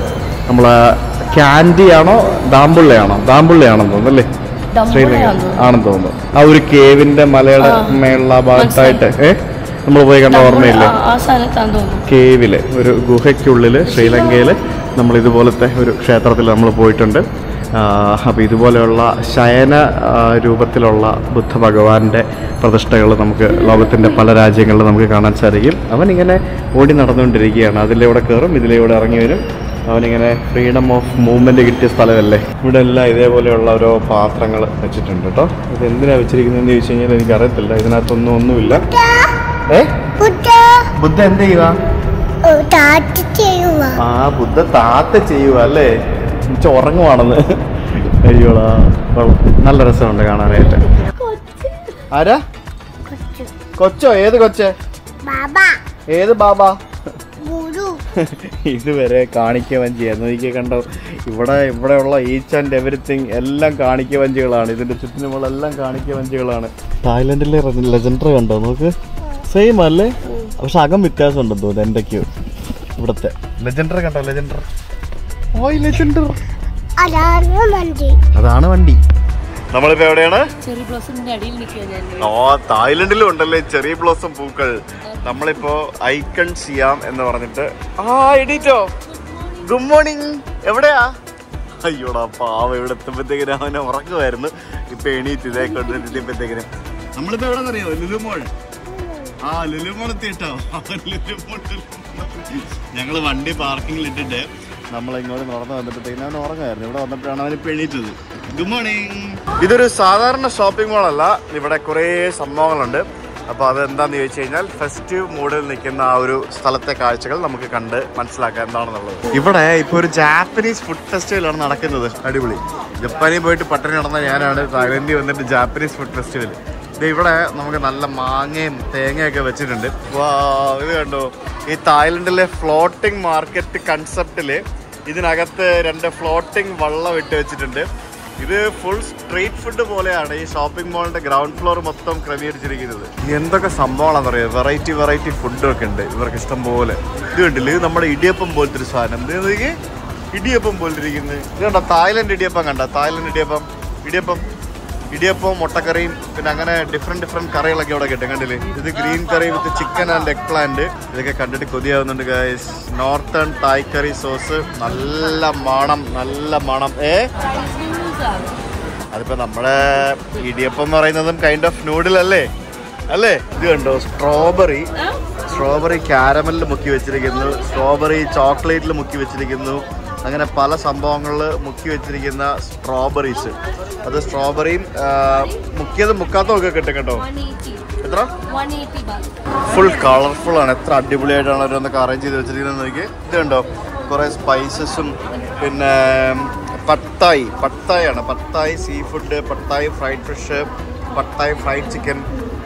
നമ്മൾ ക്യാൻഡിയാണോ ദാമ്പുള്ളയാണോ ദാമ്പുള്ളയാണെന്ന് തോന്നുന്നു അല്ലേ? ശ്രീലങ്ക ആണെന്ന് തോന്നുന്നു. ആ ഒരു കേവിന്റെ മലയുടെ മേളിലെ ഭാഗത്തായിട്ട് നമ്മൾ പോയി കണ്ട ഓർമ്മയില്ല? കേവിൽ ഒരു ഗുഹയ്ക്കുള്ളിൽ ശ്രീലങ്കയിൽ നമ്മൾ ഇതുപോലത്തെ ഒരു ക്ഷേത്രത്തിൽ നമ്മൾ പോയിട്ടുണ്ട്. അപ്പോൾ ഇതുപോലെയുള്ള ശയന രൂപത്തിലുള്ള ബുദ്ധ ഭഗവാന്റെ പ്രതിഷ്ഠകൾ നമുക്ക് ലോകത്തിന്റെ പല രാജ്യങ്ങളിലും നമുക്ക് കാണാൻ സാധിക്കും. അവൻ ഇങ്ങനെ ഓടി നടന്നുകൊണ്ടിരിക്കുകയാണ്. അതിലൂടെ കയറും ഇതിലൂടെ ഇറങ്ങി വരും. അവനിങ്ങനെ ഫ്രീഡം ഓഫ് മൂവ്മെന്റ് കിട്ടിയ സ്ഥലമല്ലേ? ഇവിടെ എല്ലാം ഇതേപോലെയുള്ള ഓരോ പാത്രങ്ങൾ വെച്ചിട്ടുണ്ട് കേട്ടോ ഇത് എന്തിനാ വെച്ചിരിക്കുന്നതെന്ന് ചോദിച്ചു കഴിഞ്ഞാൽ എനിക്കറിയത്തില്ല. ഇതിനകത്തൊന്നും ഒന്നുമില്ല. ഏ?
ബുദ്ധ.
എന്ത് ചെയ്യുക ആ ബുദ്ധ താത്ത ചെയ്യുക അല്ലേ? ഉറങ്ങുവാണെന്ന്. അയ്യോളാ. നല്ല രസമുണ്ട് കാണാനായിട്ട്. ആരാ?
കൊച്ചു.
ഏത് കൊച്ചേ? ഏത് ബാബാ? ഇതുവരെ കാണിക്കവൻ ചെയ്യുന്നു എനിക്ക് കണ്ടോ? ഇവിടെ ഇവിടെയുള്ള ഈച്ച് ആൻഡ് എവറിത്തിങ് എല്ലാം കാണിക്ക വഞ്ചികളാണ്. ഇതിന്റെ ചുറ്റിനുമുള്ളെല്ലാം കാണിക്ക വഞ്ചികളാണ്. തായ്ലൻഡിലെ ലെജൻഡറി കണ്ടോ? നോക്ക്. സെയിം അല്ലേ? പക്ഷെ അകം വ്യത്യാസം ഉണ്ടെന്ന് തോന്നുന്നു എന്തൊക്കെയോ. ഇവിടുത്തെ. ലെജൻഡർ കണ്ടോ? ലെജൻഡർ ഓയ് ലെജൻഡർ
അതാണ്
വണ്ടി. നമ്മളിപ്പോ എവിടെയാണ്? ഓ തായ്ലൻഡിലും ഉണ്ടല്ലേ ചെറിയ ബ്ലോസം പൂക്കൾ. നമ്മളിപ്പോ ഐക്കൺ സിയാം എന്ന് പറഞ്ഞിട്ട് ആ എഡിറ്റോ ഗുഡ് മോർണിംഗ് എവിടെയാ? അയ്യോടാ പാവ ഇവിടെ എത്തുമ്പോഴത്തേക്കിനും അവനെ ഉറക്കുമായിരുന്നു ഇപ്പൊ എണീറ്റ് ഇതേ കൊണ്ടിരിക്കുമ്പോഴത്തേക്കിനും നമ്മളിപ്പോ എവിടെ അറിയോ ലുലുമോൾ. ആ ലുലുമോൾ എത്തിയിട്ടോ? ലുലുമോൾ. ഞങ്ങൾ വണ്ടി പാർക്കിങ്ങിൽ ഇട്ടിട്ട് നമ്മൾ ഇങ്ങോട്ട് നടന്നു വന്നപ്പോഴത്തേക്കും അവൻ ഉറങ്ങായിരുന്നു. ഇവിടെ വന്നപ്പോഴാണ് അവന് ഇപ്പൊ ഗുഡ് മോർണിംഗ് ഇതൊരു സാധാരണ ഷോപ്പിംഗ് മോൾ അല്ല. ഇവിടെ കുറേ സംഭവങ്ങളുണ്ട്. അപ്പോൾ അതെന്താന്ന് ചോദിച്ചു കഴിഞ്ഞാൽ ഫെസ്റ്റീവ് മൂഡിൽ നിൽക്കുന്ന ആ ഒരു സ്ഥലത്തെ കാഴ്ചകൾ നമുക്ക് കണ്ട് മനസ്സിലാക്കാം എന്താണെന്നുള്ളത്. ഇവിടെ ഇപ്പോൾ ഒരു ജാപ്പനീസ് ഫുഡ് ഫെസ്റ്റിവലാണ് നടക്കുന്നത്. അടിപൊളി. ജപ്പാനിൽ പോയിട്ട് പട്ടണി നടന്ന ഞാനാണ് തായ്ലൻഡിൽ വന്നിട്ട് ജാപ്പനീസ് ഫുഡ് ഫെസ്റ്റിവൽ ഇത് ഇവിടെ നമുക്ക് നല്ല മാങ്ങയും തേങ്ങയൊക്കെ വെച്ചിട്ടുണ്ട്. വാ ഇത് കണ്ടോ? ഈ തായ്ലൻഡിലെ ഫ്ലോട്ടിംഗ് മാർക്കറ്റ് കൺസെപ്റ്റിൽ ഇതിനകത്ത് രണ്ട് ഫ്ലോട്ടിംഗ് വള്ളം ഇട്ട് വെച്ചിട്ടുണ്ട്. ഇത് ഫുൾ സ്ട്രീറ്റ് ഫുഡ് പോലെയാണ് ഈ ഷോപ്പിംഗ് മോളിന്റെ ഗ്രൗണ്ട് ഫ്ലോർ മൊത്തം ക്രമീകരിച്ചിരിക്കുന്നത്. എന്തൊക്കെ സംഭവമാണെന്ന് അറിയാം? വെറൈറ്റി വെറൈറ്റി ഫുഡൊക്കെ ഉണ്ട്. ഇവർക്ക് ഇഷ്ടം പോലെ. ഇത് കണ്ടില്ല? ഇത് നമ്മുടെ ഇടിയപ്പം പോലത്തെ ഒരു സാധനം. ഇത് ഇടിയപ്പം പോലെ ഇരിക്കുന്നത്. ഇത് കണ്ടോ? തായ്ലൻഡ് ഇടിയപ്പം കണ്ട? തായ്ലൻഡ് ഇടിയപ്പം. ഇടിയപ്പം. ഇടിയപ്പവും മുട്ടക്കറിയും പിന്നെ അങ്ങനെ ഡിഫറെന്റ് ഡിഫറെന്റ് കറികളൊക്കെ ഇവിടെ കിട്ടും. കണ്ടില്ലേ? ഇത് green curry with chicken and eggplant ഇതൊക്കെ കണ്ടിട്ട് കൊതിയാവുന്നുണ്ട് guys northern Thai curry sauce നല്ല മണം നല്ല മണം. ഏ? അതിപ്പോ നമ്മുടെ ഇടിയപ്പം എന്ന് പറയുന്നതും കൈൻഡ് ഓഫ് നൂഡിൽ അല്ലേ? അല്ലേ? ഇത് കണ്ടോ? സ്ട്രോബെറി സ്ട്രോബെറി ക്യാരമലിൽ മുക്കി വെച്ചിരിക്കുന്നു. സ്ട്രോബെറി ചോക്ലേറ്റിൽ മുക്കി വെച്ചിരിക്കുന്നു. അങ്ങനെ പല സംഭവങ്ങളിൽ മുക്കി വെച്ചിരിക്കുന്ന സ്ട്രോബെറീസ് അത് സ്ട്രോബെറിയും മുക്കിയത് മുക്കാത്തതും ഒക്കെ കിട്ടും കേട്ടോ. എത്ര? ഫുൾ കളർഫുൾ ആണ്. എത്ര അടിപൊളിയായിട്ടാണ് അവരൊന്നൊക്കെ അറേഞ്ച് ചെയ്ത് വെച്ചിരിക്കുന്നത് നോക്കി ഇത് കുറേ സ്പൈസസും പിന്നെ പട്ടായി. പട്ടായി ആണ് Pattaya seafood Pattaya fried fish Pattaya fried chicken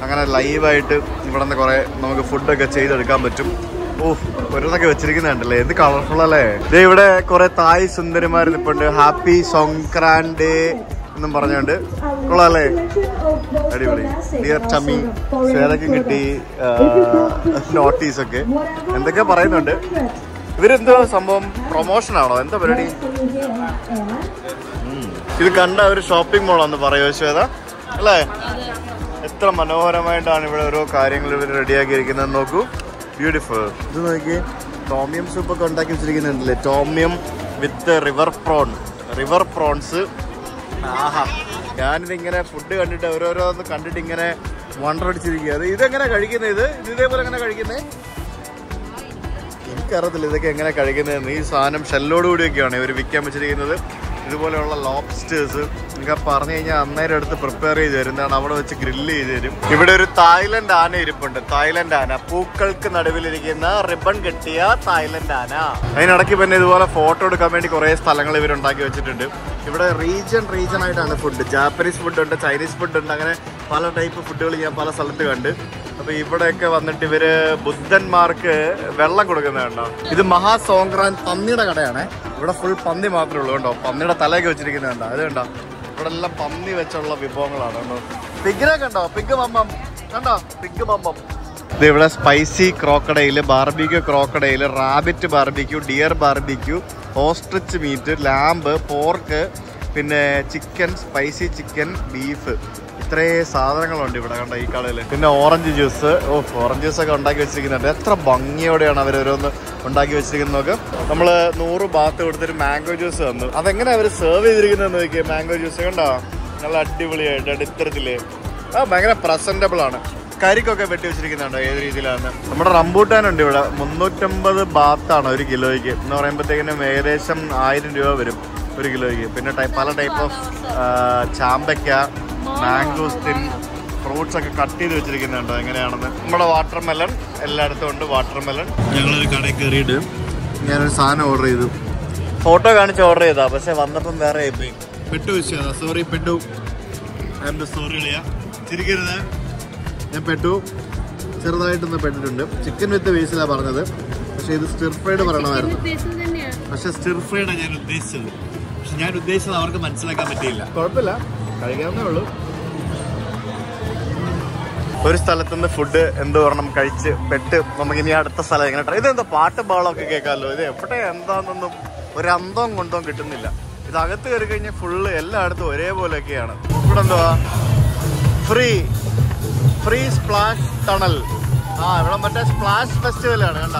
അങ്ങനെ ലൈവായിട്ട് ഇവിടെ നിന്ന് കുറേ നമുക്ക് ഫുഡൊക്കെ ചെയ്തെടുക്കാൻ പറ്റും. ഓ ഓരോന്നൊക്കെ വെച്ചിരിക്കുന്നുണ്ടല്ലേ? എന്ത് കളർഫുൾ അല്ലേ? ദേ ഇവിടെ കുറെ തായ് സുന്ദരിമാർ നിപ്പുണ്ട്. ഹാപ്പി സോങ്ക്രാൻഡ് എന്നും പറഞ്ഞുകൊണ്ട്. കൊള്ളാല്ലേ? അടിപൊളി. ഡിയർ ചമ്മി സേതൊക്കെ കിട്ടി നോട്ടീസ് ഒക്കെ. എന്തൊക്കെ പറയുന്നുണ്ട്. ഇവരെന്തോ സംഭവം പ്രൊമോഷൻ ആണോ? എന്താ പരിപാടി? ഇത് കണ്ട ഒരു ഷോപ്പിംഗ് മോളാന്ന് പറയുമോ ശ്വേത. അല്ലേ? എത്ര മനോഹരമായിട്ടാണ് ഇവിടെ ഓരോ കാര്യങ്ങൾ ഇവർ റെഡിയാക്കിയിരിക്കുന്നത് നോക്കൂ. ബ്യൂട്ടിഫുൾ ഇത് നോക്കി ടോമിയം സൂപ്പ് ഒക്കെ ഉണ്ടാക്കി വെച്ചിരിക്കുന്നുണ്ടല്ലേ? Tom yum with river prawn. River prawns. ആഹാ. ഞാനിതിങ്ങനെ ഫുഡ് കണ്ടിട്ട് ഓരോരോന്ന് കണ്ടിട്ട് ഇങ്ങനെ വണ്ടർ അടിച്ചിരിക്കുക അത് ഇതെങ്ങനെ കഴിക്കുന്നത് ഇത്? ഇത് ഇതേപോലെ എങ്ങനെ കഴിക്കുന്നത് എനിക്കറിയത്തില്ല ഇതൊക്കെ എങ്ങനെ കഴിക്കുന്നതെന്ന് ഈ സാധനം ഷെല്ലോടുകൂടിയൊക്കെയാണ് ഇവർ വിൽക്കാൻ വെച്ചിരിക്കുന്നത്. ഇതുപോലെയുള്ള ലോബ്സ്റ്റേഴ്സ് നിങ്ങൾ പറഞ്ഞു കഴിഞ്ഞാൽ അന്നേരം എടുത്ത് പ്രിപ്പയർ ചെയ്ത് തരുന്നതാണ് അവിടെ വെച്ച് ഗ്രില്ല് ചെയ്ത് തരും. ഇവിടെ ഒരു തായ്ലൻഡ് ആന ഇരിപ്പുണ്ട്. തായ്ലൻഡ് ആന. പൂക്കൾക്ക് നടുവിലിരിക്കുന്ന റിബൺ കെട്ടിയ തായ്ലൻഡ് ആന. അതിനിടയ്ക്ക് പിന്നെ ഇതുപോലെ ഫോട്ടോ എടുക്കാൻ വേണ്ടി കുറേ സ്ഥലങ്ങൾ ഇവർ ഉണ്ടാക്കി വെച്ചിട്ടുണ്ട്. ഇവിടെ റീജിയൻ റീജിയൻ ആയിട്ടാണ് ഫുഡ് ജാപ്പനീസ് ഫുഡ് ഉണ്ട് ചൈനീസ് ഫുഡ് ഉണ്ട് അങ്ങനെ പല ടൈപ്പ് ഫുഡുകൾ ഞാൻ പല സ്ഥലത്ത് കണ്ട്. അപ്പൊ ഇവിടെയൊക്കെ വന്നിട്ട് ഇവർ ബുദ്ധന്മാർക്ക് വെള്ളം കൊടുക്കുന്നതുണ്ടോ ഇത് മഹാസോങ്ക്രാൻ പന്നിയുടെ കടയാണ്. ഇവിടെ ഫുൾ പന്നി മാത്രമേ ഉള്ളൂ കേട്ടോ പന്നിയുടെ തലയൊക്കെ വെച്ചിരിക്കുന്നത് കണ്ടോ? അത് കണ്ടോ? ഇവിടെ എല്ലാം പന്നി വെച്ചുള്ള വിഭവങ്ങളാണ് കേട്ടോ പിഗിനെ കണ്ടോ? പിഗ് മമ്മം കണ്ടോ? പിഗ് മമ്മം ഇത് ഇവിടെ spicy crocodile barbecue crocodile rabbit barbecue deer barbecue ostrich meat lamb pork പിന്നെ ചിക്കൻ സ്പൈസി ചിക്കൻ ബീഫ് ഇത്രയും സാധനങ്ങളുണ്ട് ഇവിടെ കണ്ട ഈ കടയിൽ പിന്നെ ഓറഞ്ച് ജ്യൂസ്. ഓ ഓറഞ്ച് ജ്യൂസ് ഒക്കെ ഉണ്ടാക്കി വെച്ചിരിക്കുന്നുണ്ട്. എത്ര ഭംഗിയോടെയാണ് അവർ ഓരോന്ന് ഉണ്ടാക്കി വെച്ചിരിക്കുന്നത് നോക്ക്. നമ്മൾ നൂറ് ബാത്ത് കൊടുത്തിട്ട് മാംഗോ ജ്യൂസ് തന്നു. അതെങ്ങനെ അവർ സെർവ് ചെയ്തിരിക്കുന്നത് നോക്കിയേ മാംഗോ ജ്യൂസ് കണ്ടോ? നല്ല അടിപൊളിയായിട്ട് അടിത്തരത്തിൽ ആ ഭയങ്കര പ്രസന്റബിൾ ആണ്. കരിക്കൊക്കെ വെട്ടി വെച്ചിരിക്കുന്നുണ്ടോ ഏത് രീതിയിലാണ് നമ്മുടെ റംബൂട്ടാനുണ്ട് ഇവിടെ. മുന്നൂറ്റമ്പത് ബാത്താണ് ഒരു കിലോയ്ക്ക്. എന്ന് പറയുമ്പോഴത്തേക്കിനും ഏകദേശം ആയിരം രൂപ വരും ഒരു കിലോയ്ക്ക്. പിന്നെ പല ടൈപ്പ് ഓഫ് ചാമ്പയ്ക്ക മാംഗോസ്റ്റിൻ ഫ്രൂട്ട്സ് ഒക്കെ കട്ട് ചെയ്ത് വെച്ചിരിക്കുന്നുണ്ടോ. എങ്ങനെയാണെന്ന്. നമ്മുടെ വാട്ടർ മെലൺ എല്ലായിടത്തും ഉണ്ട് വാട്ടർ മെലൺ ഞങ്ങളൊരു കടയിൽ കയറിയിട്ട് ഞാനൊരു സാധനം ഓർഡർ ചെയ്തു. ഫോട്ടോ കാണിച്ച് ഓർഡർ ചെയ്താ പക്ഷെ വന്നപ്പം വേറെ ആയിപ്പോയി പെട്ടു സോറി പെട്ടു. എന്റെ സോറി ചിരിക്കരുത്. ഞാൻ പെട്ടു. ചെറുതായിട്ടൊന്ന് പെട്ടിട്ടുണ്ട്. ചിക്കൻ വിത്ത് ബേസിലാണ് പറഞ്ഞത്. പക്ഷെ ഇത് സ്റ്റിർ ഫ്രൈഡ് പറയണമായിരുന്നു. പക്ഷെ സ്റ്റിർ ഫ്രൈഡാണ് ഞാൻ ഉദ്ദേശിച്ചത്. പക്ഷെ ഞാൻ ഉദ്ദേശിച്ചത് അവർക്ക് മനസ്സിലാക്കാൻ പറ്റിയില്ല. കുഴപ്പമില്ല. കഴിക്കാവുന്നേ ഉള്ളൂ. ഒരു സ്ഥലത്തുനിന്ന് ഫുഡ് എന്തോ ഒരെണ്ണം കഴിച്ച് പെട്ട് നമുക്ക് ഇനി അടുത്ത സ്ഥലം എങ്ങനെ ട്രൈ ഇതെന്താ പാട്ട് ബാളൊക്കെ കേൾക്കാമല്ലോ? ഇത് എവിടെ എന്താണെന്നൊന്നും ഒരു അന്തവും കൊണ്ടോ കിട്ടുന്നില്ല. ഇത് അകത്ത് കയറി കഴിഞ്ഞാൽ ഫുള്ള് എല്ലായിടത്തും ഒരേപോലെയൊക്കെയാണ്. ഇവിടെ എന്തുവാ? ഫ്രീ ഫ്രീ സ്പ്ലാഷ് ടണൽ ആ ഇവിടെ മറ്റേ സ്പ്ലാഷ് ഫെസ്റ്റിവലാണ് കണ്ട?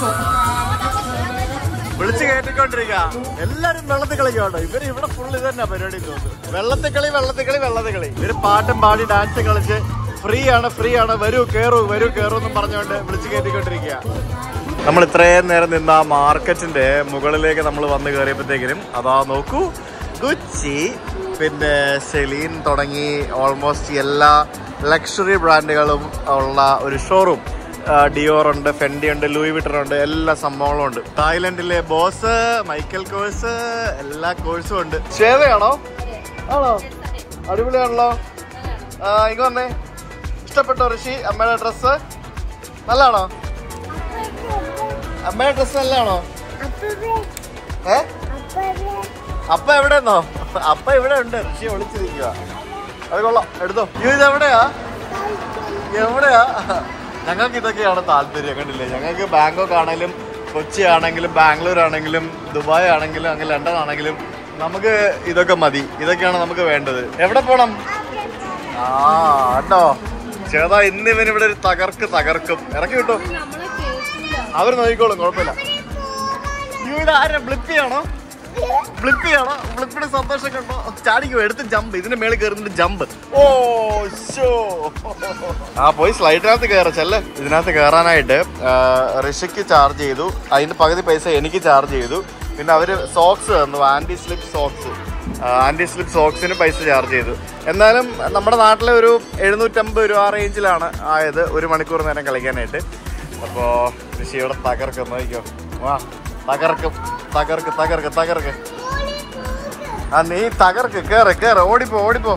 കണ്ട വിളിച്ച് കയറ്റിക്കൊണ്ടിരിക്കുക എല്ലാരും വെള്ളത്തിൽ കളിക്കാണ്ട് ഇവർ ഇവിടെ ഫുള്ള് തന്നെ പരിപാടി തോന്നുന്നു. വെള്ളത്തിൽ കളി വെള്ളത്തിൽ കളി വെള്ളത്തിൽ കളി. ഇവർ പാട്ടും പാടി ഡാൻസ് കളിച്ച് ഫ്രീ ആണ് ഫ്രീ ആണ്. വരൂ കേറൂ വരൂ കേറൂ എന്നും പറഞ്ഞുകൊണ്ട് വിളിച്ചു കയറ്റിക്കൊണ്ടിരിക്കുക നമ്മൾ ഇത്രയും നേരം നിന്ന ആ മാർക്കറ്റിന്റെ മുകളിലേക്ക് നമ്മൾ വന്ന് കയറിയപ്പോഴത്തേക്കിനും അതാ നോക്കൂ ഗുച്ചി പിന്നെ സെലീൻ തുടങ്ങി ഓൾമോസ്റ്റ് എല്ലാ ലക്ഷറി ബ്രാൻഡുകളും ഉള്ള ഒരു ഷോറൂം ഡിയോർ ഉണ്ട് ഫെൻഡി ഉണ്ട് ലൂയി വിട്ടർ ഉണ്ട് എല്ലാ സംഭവങ്ങളും ഉണ്ട്. തായ്ലൻഡിലെ ബോസ് മൈക്കൽ കോഴ്സ് എല്ലാ കോഴ്സും ഉണ്ട്. ഷേവയാണോ? ആണോ? അടിപൊളിയാണല്ലോ. ഇങ്ങ വന്നേ. ഇഷ്ടപ്പെട്ടോ ഋഷി അമ്മയുടെ ഡ്രസ്സ് നല്ലതാണോ? അമ്മയുടെ ഡ്രസ്സ് നല്ലതാണോ? ഏ?
അപ്പ
അപ്പ എവിടെന്നോ? അപ്പ ഇവിടെ ഉണ്ട്. ഋഷി ഒളിച്ചിരിക്കുക അത് കൊള്ളാം. എടുത്തോ. ഇത് എവിടെയാ? എവിടെയാ? ഞങ്ങൾക്ക് ഇതൊക്കെയാണ് താല്പര്യം കണ്ടില്ലേ? ഞങ്ങൾക്ക് ബാങ്കോക്ക് ആണെങ്കിലും കൊച്ചി ആണെങ്കിലും ബാംഗ്ലൂർ ആണെങ്കിലും ദുബായ് ആണെങ്കിലും അങ്ങനെ ലണ്ടൻ ആണെങ്കിലും നമുക്ക് ഇതൊക്കെ മതി. ഇതൊക്കെയാണ് നമുക്ക് വേണ്ടത്. എവിടെ പോണം? ആ കേട്ടോ ചേതാ ഇന്ന് ഇവൻ ഇവിടെ ഒരു തകർക്ക് തകർക്കും. ഇറക്കി കിട്ടും അവർ നോക്കിക്കോളും കുഴപ്പമില്ല. ബ്ലിപ്പിയാണോ ബ്ലിപ്പിയാണോ ബ്ലിപ്പിയുടെ സന്തോഷം കണ്ടോ? ചാടിക്കോ എടുത്ത് ജമ്പ് ഇതിന്റെ മേളിൽ കയറുന്നുണ്ട് ജമ്പ് ഓ ഷോ ആ പോയി സ്ലൈഡിനകത്ത് കയറ ചെല്ല്. ഇതിനകത്ത് കയറാനായിട്ട് ഋഷിക്ക് ചാർജ് ചെയ്തു. അതിന്റെ പകുതി പൈസ എനിക്ക് ചാർജ് ചെയ്തു. പിന്നെ അവർ സോക്സ് തന്നു anti slip socks anti slip സോക്സിന് പൈസ ചാർജ് ചെയ്തു. എന്നാലും നമ്മുടെ നാട്ടിലെ ഒരു എഴുന്നൂറ്റമ്പത് രൂപ റേഞ്ചിലാണ് ആയത്. ഒരു മണിക്കൂർ നേരം കളിക്കാനായിട്ട്. അപ്പോൾ ഋഷി ഇവിടെ തകർക്കും വാ. തകർക്കും തകർക്ക് തകർക്ക് തകർക്ക്. ആ നീ തകർക്ക് കേറ് കേറ് ഓടിപ്പോ ഓടിപ്പോ.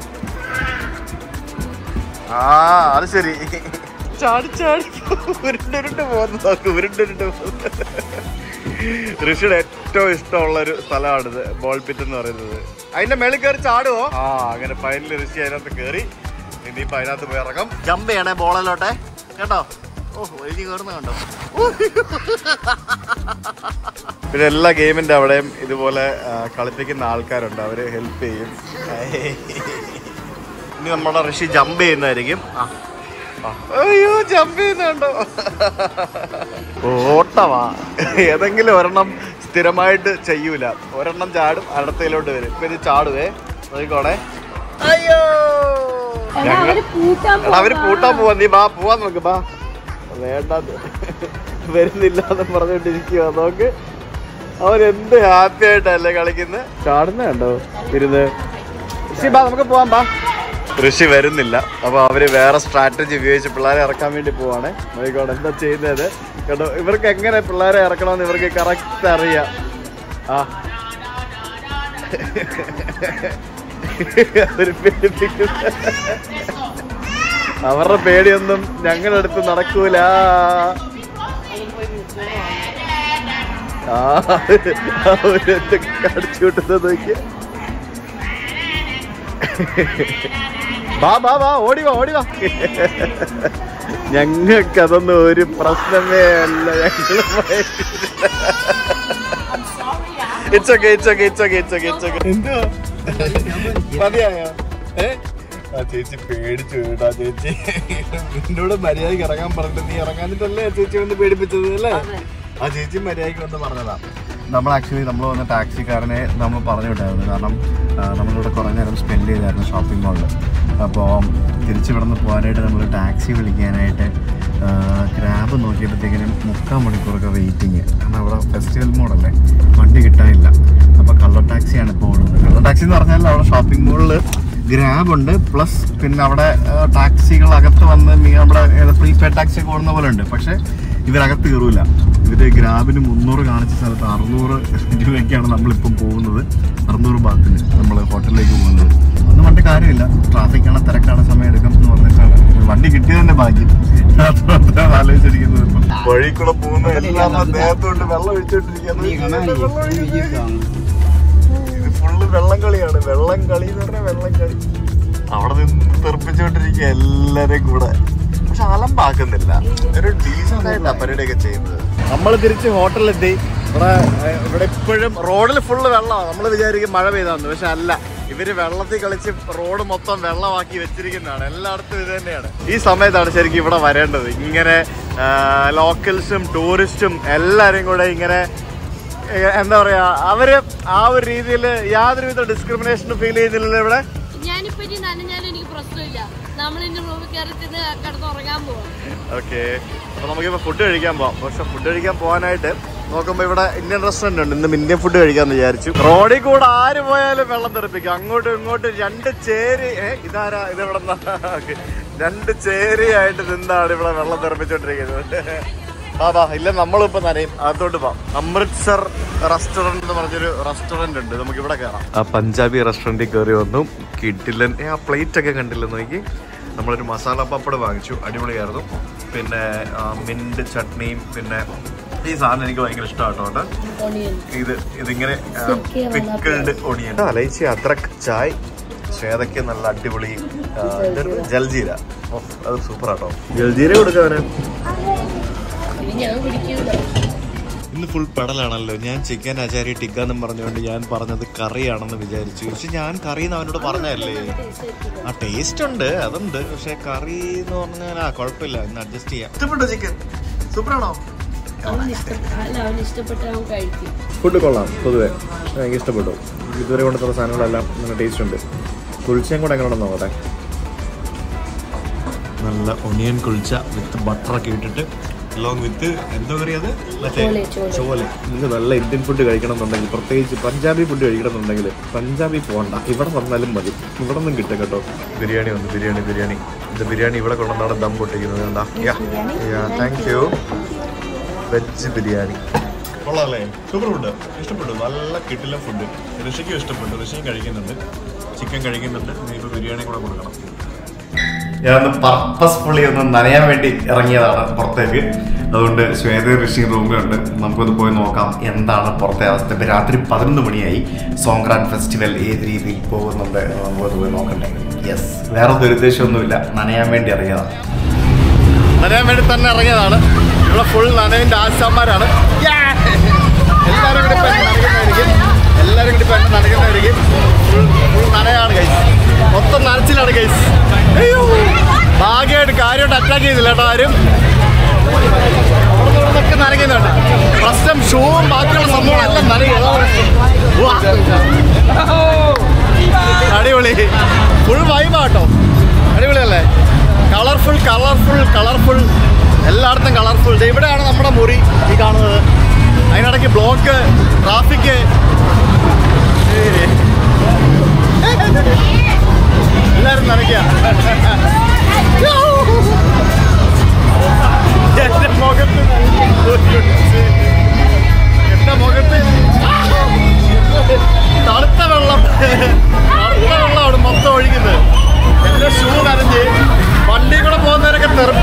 ആ അത് ശരി. ചാടി ചാടി. ഉരുണ്ടുരുണ്ട് പോകുന്നു നോക്ക് ഉരുണ്ടുരുണ്ട് പോകുന്നു. ഋഷിയുടെ ഏറ്റവും ഇഷ്ടമുള്ള ഒരു സ്ഥലമാണിത് ബോൾ പിറ്റ് എന്ന് പറയുന്നത്. അതിന്റെ മേളിൽ കയറി ചാടുവോ? ആ അങ്ങനെ ഫൈനലി ഋഷി അതിനകത്ത് കയറി ഇനിയിപ്പോ അതിനകത്ത് പോയി ഇറങ്ങും. ജമ്പ് ചെയ്യണേ ബോളിലോട്ടെ കേട്ടോ? കയറുന്ന കണ്ടോ? പിന്നെ എല്ലാ ഗെയിമിന്റെ അവിടെയും ഇതുപോലെ കളിപ്പിക്കുന്ന ആൾക്കാരുണ്ട്. അവർ ഹെൽപ്പ് ചെയ്യും. ഇനി നമ്മുടെ ഋഷി ജമ്പ് ചെയ്യുന്നതായിരിക്കും. അയ്യോ ജമ്പ് ചെയ്യുന്നുണ്ടോ ഓട്ടവാ. ഏതെങ്കിലും ഒരെണ്ണം സ്ഥിരമായിട്ട് ചെയ്യൂല. ഒരെണ്ണം ചാടും അടുത്തയിലോട്ട് വരും. ഇപ്പൊ ഇത് ചാടുവേ. നോക്കോടെ അയ്യോ!
അവർ പൂട്ടാൻ
എടാ അവർ പൂട്ടാൻ പോവാ. നീ ബാ പോവാൻ നോക്ക് ബാ. വേണ്ട വരുന്നില്ല എന്ന് പറഞ്ഞോണ്ടിരിക്കുക നോക്ക്. അവരെന്ത് ഹാപ്പി ആയിട്ടല്ലേ കളിക്കുന്നത് ചാടുന്ന കണ്ടോ? ഇരുന്ന്. ഋഷി ബാ നമുക്ക് പോവാം ബാ. ഋഷി വരുന്നില്ല. അപ്പൊ അവർ വേറെ സ്ട്രാറ്റജി ഉപയോഗിച്ച് പിള്ളേരെ ഇറക്കാൻ വേണ്ടി പോവാണ്. നോക്കിക്കോട്ടെ എന്താ ചെയ്യുന്നത്? കേട്ടോ ഇവർക്ക് എങ്ങനെ പിള്ളേരെ ഇറക്കണമെന്ന് ഇവർക്ക് കറക്റ്റ് അറിയാം. ആ. അവർ പേടിപ്പിക്കുന്നു. അവരുടെ പേടിയൊന്നും ഞങ്ങളുടെ അടുത്ത് നടക്കൂല കടിച്ചു വിട്ടുന്നത് നോക്കിയ. ബാ ബാ വാ ഓടി വാ ഓടി വാ. ഞങ്ങൾക്ക് അതൊന്നും ഒരു പ്രശ്നമേ അല്ല. ഞങ്ങൾ it's okay it's okay it's okay it's okay it's okay എന്തോ? മതിയായോ? ഏ? ആ ചേച്ചി പേടിച്ചു കേട്ടാ ചേച്ചി. നിന്നോട് മര്യാദയ്ക്ക് ഇറങ്ങാൻ പറഞ്ഞിട്ട് നീ ഇറങ്ങാനിട്ടല്ലേ ചേച്ചി വന്ന് പേടിപ്പിച്ചത് അല്ലേ? ആ ചേച്ചി മര്യാദയ്ക്ക് വന്ന് പറഞ്ഞതാ. നമ്മൾ ആക്ച്വലി നമ്മൾ വന്ന ടാക്സിക്കാരനെ നമ്മൾ പറഞ്ഞു വിട്ടായിരുന്നു കാരണം നമ്മളിവിടെ കുറേ നേരം സ്പെൻഡ് ചെയ്തായിരുന്നു ഷോപ്പിംഗ് മോളിൽ അപ്പോൾ തിരിച്ചു ഇവിടെ നിന്ന് പോകാനായിട്ട് നമ്മൾ ടാക്സി വിളിക്കാനായിട്ട് ക്രാബ് നോക്കിയപ്പോഴത്തേക്കിനും മുക്കാൽ മണിക്കൂറൊക്കെ വെയിറ്റിങ് കാരണം അവിടെ ഫെസ്റ്റിവൽ മോഡല്ലേ വണ്ടി കിട്ടാനില്ല. അപ്പോൾ കള്ളർ ടാക്സിയാണ് ഇപ്പോൾ ഓടുന്നത്. കള്ളർ ടാക്സി എന്ന് പറഞ്ഞാൽ അവിടെ ഷോപ്പിംഗ് മോളിൽ ഗ്രാബ് ഉണ്ട് പ്ലസ് പിന്നെ അവിടെ ടാക്സികൾ അകത്ത് വന്ന് നമ്മുടെ പ്രീപെയ്ഡ് ടാക്സി ഒക്കെ ഓടുന്ന പോലെ ഉണ്ട് പക്ഷേ ഇവരകത്ത് കയറൂല. ഇവർ ഗ്രാബിന് മുന്നൂറ് കാണിച്ച സ്ഥലത്ത് അറുന്നൂറ് രൂപയ്ക്കാണ് നമ്മളിപ്പം പോകുന്നത്. അറുന്നൂറ് ഭാഗത്തിന് നമ്മൾ ഹോട്ടലിലേക്ക് പോകുന്നത്. ഒന്നും വണ്ടി കാര്യമില്ല. ട്രാഫിക്കാണ് തിരക്കാണ് സമയം എടുക്കും എന്ന് പറഞ്ഞിട്ടാണ്. വണ്ടി കിട്ടിയതിന്റെ ഭാഗ്യം. ആലോചിച്ചിരിക്കുന്നത് ഇപ്പം. വഴി കൂടെ പോകുന്ന എല്ലാം ദേഹത്തോട്ട് വെള്ളം ഒഴിച്ചോണ്ടിരിക്കുന്നത് ഫുള്ള് വെള്ളം കളിയാണ്. വെള്ളം കളി എന്ന് പറഞ്ഞാൽ വെള്ളം കളി. അവിടെ നിന്ന് തെറിപ്പിച്ചുകൊണ്ടിരിക്കുക എല്ലാരെയും കൂടെ. പക്ഷെ അലമ്പാക്കുന്നില്ല ഒരു ഡീസന്റ് ആയിട്ടാ പരിപാടിയൊക്കെ ചെയ്യുന്നത്. നമ്മൾ തിരിച്ച് ഹോട്ടലിലെത്തി. ഇവിടെ ഇവിടെ ഇപ്പോഴും റോഡിൽ ഫുള്ള് വെള്ളമാണ് നമ്മൾ വിചാരിക്കും മഴ പെയ്താന്ന് പക്ഷെ അല്ല. ഇവർ വെള്ളത്തിൽ കളിച്ച് റോഡ് മൊത്തം വെള്ളമാക്കി വെച്ചിരിക്കുന്നതാണ്. എല്ലായിടത്തും ഇത് തന്നെയാണ്. ഈ സമയത്താണ് ശരിക്കും ഇവിടെ വരേണ്ടത്. ഇങ്ങനെ ലോക്കൽസും ടൂറിസ്റ്റും എല്ലാവരും കൂടെ ഇങ്ങനെ എന്താ പറയാ അവർ ആ ഒരു രീതിയിൽ യാതൊരുവിധ ഡിസ്ക്രിമിനേഷനും ഫീൽ ചെയ്തില്ല ഇവിടെ?
ഞാനിപ്പോ എനിക്ക് പ്രശ്നമില്ല. നമ്മൾ ഇനി റൂമിൽ കയറി ചെന്ന് കിടന്ന് ഉറങ്ങാൻ പോവാം.
ഓക്കെ അപ്പൊ നമുക്കിപ്പോ ഫുഡ് കഴിക്കാൻ പോവാം. പക്ഷെ ഫുഡ് കഴിക്കാൻ പോകാനായിട്ട് നോക്കുമ്പോ ഇവിടെ ഇന്ത്യൻ റെസ്റ്റോറന്റ് ഉണ്ട്. ഇന്ന് ഇന്ത്യൻ ഫുഡ് കഴിക്കാന്ന് വിചാരിച്ചു. റോഡിൽ കൂടെ ആര് പോയാലും വെള്ളം തെറിപ്പിക്കും. അങ്ങോട്ടും ഇങ്ങോട്ടും രണ്ട് ചേരി ഇതാരാ? ഇത് ഇവിടെ രണ്ട് ചേരിയായിട്ട് നിന്നാണ് ഇവിടെ വെള്ളം തെറിപ്പിച്ചോണ്ടിരിക്കുന്നത്. ബാബാ ഇല്ല നമ്മളിപ്പോ നനയും. അകത്തോട്ട് പോവാം അമൃത്സർ റെസ്റ്റോറന്റ് എന്ന് പറഞ്ഞൊരു റെസ്റ്റോറന്റ് ഉണ്ട്. നമുക്ക് ഇവിടെ കയറാം ആ പഞ്ചാബി റെസ്റ്റോറന്റിൽ കയറി വന്നു. കിട്ടില്ല ആ പ്ലേറ്റ് ഒക്കെ കണ്ടില്ല നോക്കി. നമ്മളൊരു മസാല പപ്പട് വാങ്ങിച്ചു. അടിപൊളിയായിരുന്നു പിന്നെ ആ, മിന്റ് ചട്നിയും പിന്നെ ഈ സാധനം എനിക്ക് ഭയങ്കര ഇഷ്ടമാട്ടോ ഇത് ഇതിങ്ങനെ പിക്കിൾഡ് ഒണിയൻ അലൈച്ചി അദ്രക് ചായ് ശ്വേതയ്ക്ക് നല്ല അടിപൊളി ജൽജീര. ഓ, അത് സൂപ്പർ ആട്ടോ. ജൽജീര കൊടുക്കാന്
ഞാൻ കുടിക്കൂല?
ഇന്ന് ഫുൾ പെടലാണല്ലോ. ഞാൻ ചിക്കൻ അചാരി ടിക്ക എന്നും പറഞ്ഞുകൊണ്ട് ഞാൻ പറഞ്ഞത് കറിയാണെന്ന് വിചാരിച്ചു. പക്ഷെ ഞാൻ കറി എന്ന് അവനോട് പറഞ്ഞല്ലേ ആ ടേസ്റ്റ് ഉണ്ട് അതുണ്ട്. പക്ഷെ കറി എന്ന് പറഞ്ഞാൽ ആ കുഴപ്പമില്ല. ഇന്ന് അഡ്ജസ്റ്റ് ചെയ്യാം. ഇഷ്ടപ്പെട്ടോ ചിക്കൻ? സൂപ്പറാണോ? ഫുഡ് കൊള്ളാം പൊതുവെ. എനിക്ക് ഇഷ്ടപ്പെട്ടു. ഇതുവരെ കൊണ്ടുത്തുന്ന സാധനങ്ങളെല്ലാം നല്ല ടേസ്റ്റ് ഉണ്ട്. കുളിച്ചയും കൂടെ എങ്ങനെ നോക്കട്ടെ. നല്ല ഒണിയൻ കുളിച്ച വിത്ത് ബട്ടറൊക്കെ ഇട്ടിട്ട് അലോങ് വിത്ത് എന്താ പറയുക അത്? മറ്റേ
ചോല
നിങ്ങൾക്ക് നല്ല ഇന്ത്യൻ ഫുഡ് കഴിക്കണം എന്നുണ്ടെങ്കിൽ പ്രത്യേകിച്ച് പഞ്ചാബി ഫുഡ് കഴിക്കണം എന്നുണ്ടെങ്കിൽ പഞ്ചാബി പോകണ്ട ഇവിടെ വന്നാലും മതി. ഇവിടെ നിന്നും കിട്ടും കേട്ടോ. ബിരിയാണി വന്നു. ബിരിയാണി ബിരിയാണി. ഇത് ബിരിയാണി ഇവിടെ കൊണ്ടുവന്നാണ് ദം പൊട്ടിക്കുന്നത്. കണ്ടാ? Thank you veg biryani. കൊള്ളാല്ലേ സൂപ്പർ ഫുഡ് ഇഷ്ടപ്പെട്ടു. നല്ല കിട്ടില്ല ഫുഡ് ഋഷിക്കും ഇഷ്ടപ്പെട്ടു. ഋഷിയും കഴിക്കുന്നുണ്ട്. ചിക്കൻ കഴിക്കുന്നുണ്ട്. ഇനിയിപ്പോൾ ബിരിയാണി കൂടെ കൊടുക്കണം. ഞാനൊന്ന് പർപ്പസ്ഫുള്ളി ഒന്ന് നനയാൻ വേണ്ടി ഇറങ്ങിയതാണ് പുറത്തേക്ക്. അതുകൊണ്ട് ശ്വേത ഋഷി റൂമിലുണ്ട് നമുക്കൊന്ന് പോയി നോക്കാം എന്താണ് പുറത്തെ അവസ്ഥ. ഇപ്പം രാത്രി പതിനൊന്ന് മണിയായി. സോങ്ക്രാൻ ഫെസ്റ്റിവൽ ഏത് രീതിയിൽ പോകുന്നുണ്ട് നമുക്കത് പോയി നോക്കണ്ടേ. യെസ് വേറെ ദുരുദ്ദേശമൊന്നുമില്ല നനയാൻ വേണ്ടി ഇറങ്ങിയതാണ്. നനയാൻ വേണ്ടി തന്നെ ഇറങ്ങിയതാണ്. ഇവിടെ ഫുൾ നനവിന്റെ ആശാന്മാരാണ്. എല്ലാവരും കൂടി ഇപ്പം നനയ്ക്കുന്നതായിരിക്കും. എല്ലാവരും കൂടി ഇപ്പം നനയ്ക്കുന്നതായിരിക്കും. ഫുൾ ഫുൾ നനയാണ് കൈസ് മൊത്തം നനച്ചിലാണ് കേസ് അയ്യോ. ഭാഗ്യമായിട്ട് കാര്യമായിട്ട് അറ്റാക്ക് ചെയ്തില്ല കേട്ടോ ആരും. ഒക്കെ നനയ്ക്കുന്നുണ്ട് പ്രശ്നം ഷൂവും ബാക്കിയുള്ള സംഭവം എല്ലാം നനയും. അടിപൊളി. ഫുൾ വൈബാട്ടോ അടിപൊളിയല്ലേ? കളർഫുൾ കളർഫുൾ കളർഫുൾ എല്ലായിടത്തും കളർഫുൾ ഇവിടെയാണ് നമ്മുടെ മുറി ഈ കാണുന്നത്. അതിനിടയ്ക്ക് ബ്ലോക്ക് ട്രാഫിക് എല്ലാവരും നനയ്ക്കുക എന്റെ മുഖത്ത് എന്റെ മുഖത്ത് തണുത്ത വെള്ളം. തണുത്ത വെള്ളമാണ് മൊത്തം ഒഴിക്കുന്നത് എന്റെ ഷൂ നനഞ്ഞ് വണ്ടി കൂടെ പോകുന്നവരൊക്കെ തെറിപ്പിച്ചോണ്ടിരിക്കുകയാണ്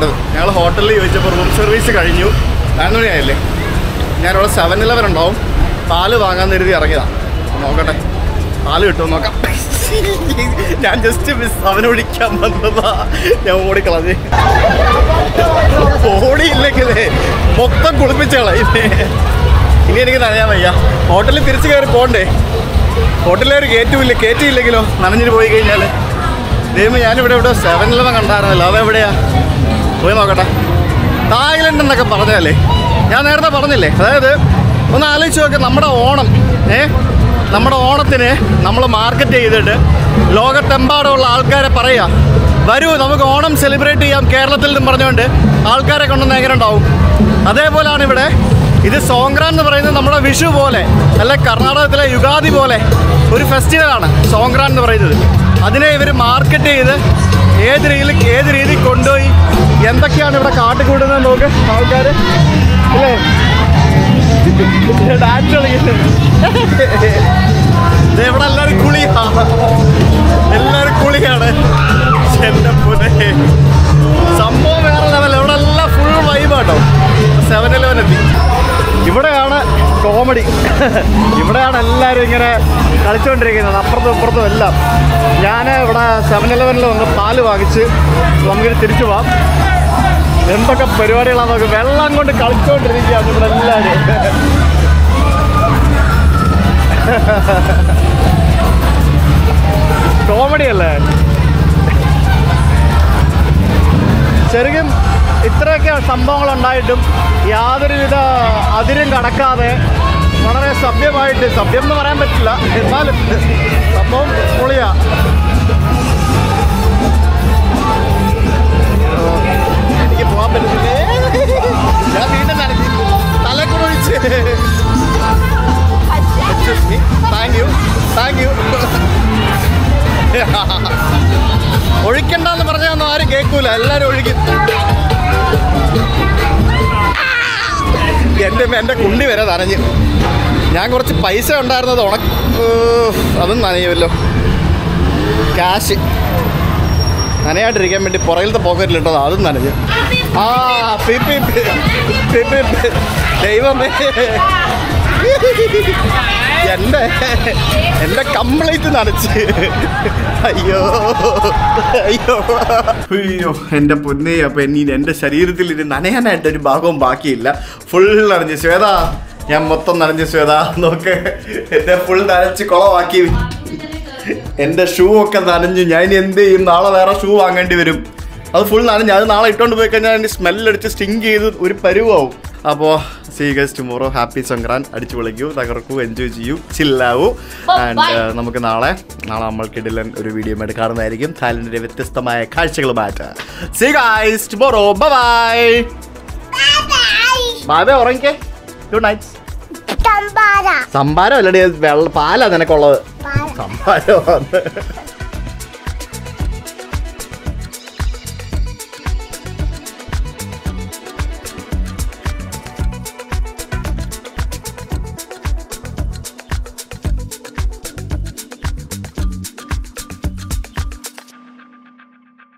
വാങ്ങണമായിരുന്നു ഞങ്ങൾ ഹോട്ടലിൽ ചോദിച്ചപ്പോൾ റൂം സർവീസ് കഴിഞ്ഞു. പതിനൊന്ന് മണിയായില്ലേ ഞാനിവിടെ സെവൻ ഇലവൻ ഉണ്ടാവും. പാൽ വാങ്ങാൻ കരുതി ഇറങ്ങിയതാണ് നോക്കട്ടെ. പാൽ കിട്ടുമോ നോക്കാം. ഞാൻ ജസ്റ്റ് മിസ് അവനെ വിളിക്കാൻ വന്നതാ. ഞാൻ ഓടിക്കളഞ്ഞ് ഓടിയില്ലെങ്കിലേ മൊത്തം കുളിപ്പിച്ചോളാം ഇനി എനിക്ക് നനയാൻ വയ്യ. ഹോട്ടലിൽ തിരിച്ചു കയറി പോകണ്ടേ ഹോട്ടലിൽ ഒരു കയറ്റുമില്ല കയറ്റിയില്ലെങ്കിലോ നനഞ്ഞിട്ട് പോയി കഴിഞ്ഞാൽ ദൈവം ഞാനിവിടെ ഇവിടെ സെവൻ ഇലവൻ കണ്ടായിരുന്നല്ലോ. അതെവിടെയാ പോയി നോക്കട്ടെ. തായ്ലൻഡ് എന്നൊക്കെ പറഞ്ഞാലേ ഞാൻ നേരത്തെ പറഞ്ഞില്ലേ? അതായത് ഒന്ന് ആലോചിച്ച് നോക്ക് നമ്മുടെ ഓണം ഏ? നമ്മുടെ ഓണത്തിന് നമ്മൾ മാർക്കറ്റ് ചെയ്തിട്ട് ലോകത്തെമ്പാടുമുള്ള ആൾക്കാരെ പറയുക. വരൂ നമുക്ക് ഓണം സെലിബ്രേറ്റ് ചെയ്യാം കേരളത്തിൽ നിന്നും പറഞ്ഞുകൊണ്ട് ആൾക്കാരെ കൊണ്ടുവന്ന് എങ്ങനെ ഉണ്ടാവും? അതേപോലെയാണ് ഇവിടെ ഇത് സോങ്ക്രാൻ എന്ന് പറയുന്നത് നമ്മുടെ വിഷു പോലെ അല്ലെ കർണാടകത്തിലെ യുഗാദി പോലെ ഒരു ഫെസ്റ്റിവലാണ് സോങ്ക്രാൻ എന്ന് പറയുന്നത്. അതിനെ ഇവർ മാർക്കറ്റ് ചെയ്ത് ഏത് രീതിയിൽ ഏത് രീതിയിൽ കൊണ്ടുപോയി എന്തൊക്കെയാണ് ഇവിടെ കാട്ടിക്കൂട്ടുന്നത് നോക്ക് ആൾക്കാർ അല്ലേ? ഡാൻസ് കളിക്കുന്നത് ഇവിടെ എല്ലാവരും കുളിയാണ്. എല്ലാവരും കുളിയാണ്. എന്റെ പുനെ സംഭവം വേറെ ലെവൽ ഇവിടെ എല്ലാം ഫുൾ വൈബാട്ടോ സെവൻ ഇലവൻ എത്തി. ഇവിടെയാണ് കോമഡി ഇവിടെയാണ് എല്ലാവരും ഇങ്ങനെ കളിച്ചുകൊണ്ടിരിക്കുന്നത്. അപ്പുറത്തും ഇപ്പുറത്തും എല്ലാം. ഞാൻ ഇവിടെ സെവൻ ഇലവനിൽ വന്ന് പാൽ വാങ്ങിച്ച് നമുക്കിത് തിരിച്ചു പോവാം എന്തൊക്കെ പരിപാടികളാണ് നമുക്ക് വെള്ളം കൊണ്ട് കളിച്ചുകൊണ്ടിരിക്കുകയാണ് ഇവിടെ എല്ലാവരും. കോമഡിയല്ലേ ശരിക്കും ഇത്രയൊക്കെ സംഭവങ്ങൾ ഉണ്ടായിട്ടും യാതൊരുവിധ അതിരും കടക്കാതെ വളരെ സഭ്യമായിട്ട് സഭ്യം എന്ന് പറയാൻ പറ്റില്ല എന്നാലും സംഭവം പൊളിയ. എനിക്ക് പോകാൻ പറ്റുന്നില്ലേ ഞാൻ വീണ്ടും നനഞ്ഞു തലക്കുറിച്ച് താങ്ക് യു താങ്ക് യു ഒഴിക്കണ്ടെന്ന് പറഞ്ഞാൽ ഒന്നും ആരും കേൾക്കൂല. എല്ലാവരും ഒഴുകി. എന്റെ എന്റെ കുണ്ടി വരെ നനഞ്ഞു ഞാൻ കുറച്ച് പൈസ ഉണ്ടായിരുന്നത് ഉണ അതും നനയുമല്ലോ ക്യാഷ് നനയായിട്ടിരിക്കാൻ വേണ്ടി പുറകിലത്തെ പോക്കറ്റിലിട്ടത് അതും നനഞ്ഞു ആ പി പി പി. പി പി പി. ദൈവമേ എന്റെ എന്റെ കംപ്ലീറ്റ് നനച്ച്. അയ്യോ അയ്യോ. അയ്യോ എന്റെ പൊന്നെ അപ്പം ഇനി എന്റെ ശരീരത്തിൽ ഇനി നനയാനായിട്ട് ഒരു ഭാഗവും ബാക്കിയില്ല. ഫുൾ നനഞ്ഞ് ശ്വേത ഞാൻ മൊത്തം നനഞ്ഞ് ശ്വേത നോക്ക്. എന്റെ ഫുൾ നനച്ച് കുളമാക്കി. എന്റെ ഷൂ ഒക്കെ നനഞ്ഞു ഞാൻ എന്ത് ചെയ്യും? നാളെ വേറെ ഷൂ വാങ്ങേണ്ടി വരും. അത് ഫുൾ നനഞ്ഞു. ഞാൻ നാളെ ഇട്ടുകൊണ്ട് പോയി കഴിഞ്ഞാൽ അതിന്റെ സ്മെല്ലടിച്ച് സ്റ്റിങ് ചെയ്ത് ഒരു പരുവാവും. അപ്പോൾ see guys tomorrow happy Songkran അടിച്ചു വിളിക്കൂ തകർക്കൂ. എൻജോയ് ചെയ്യൂ. ചില്ലാവൂ ആൻഡ് നമുക്ക് നാളെ നാളെ നമ്മൾക്കിടയിൽ ഒരു വീഡിയോ ആയിട്ട് കാണുന്നതായിരിക്കും. തായ്ലൻഡിന്റെ വ്യത്യസ്തമായ കാഴ്ചകളുമായിട്ട്. See guys tomorrow bye bye bye ഉറങ്ങിക്കേ. Good night സംഭാരം അല്ലടി വെള്ള പാലാ നിനക്കുള്ളത്. സംഭാരം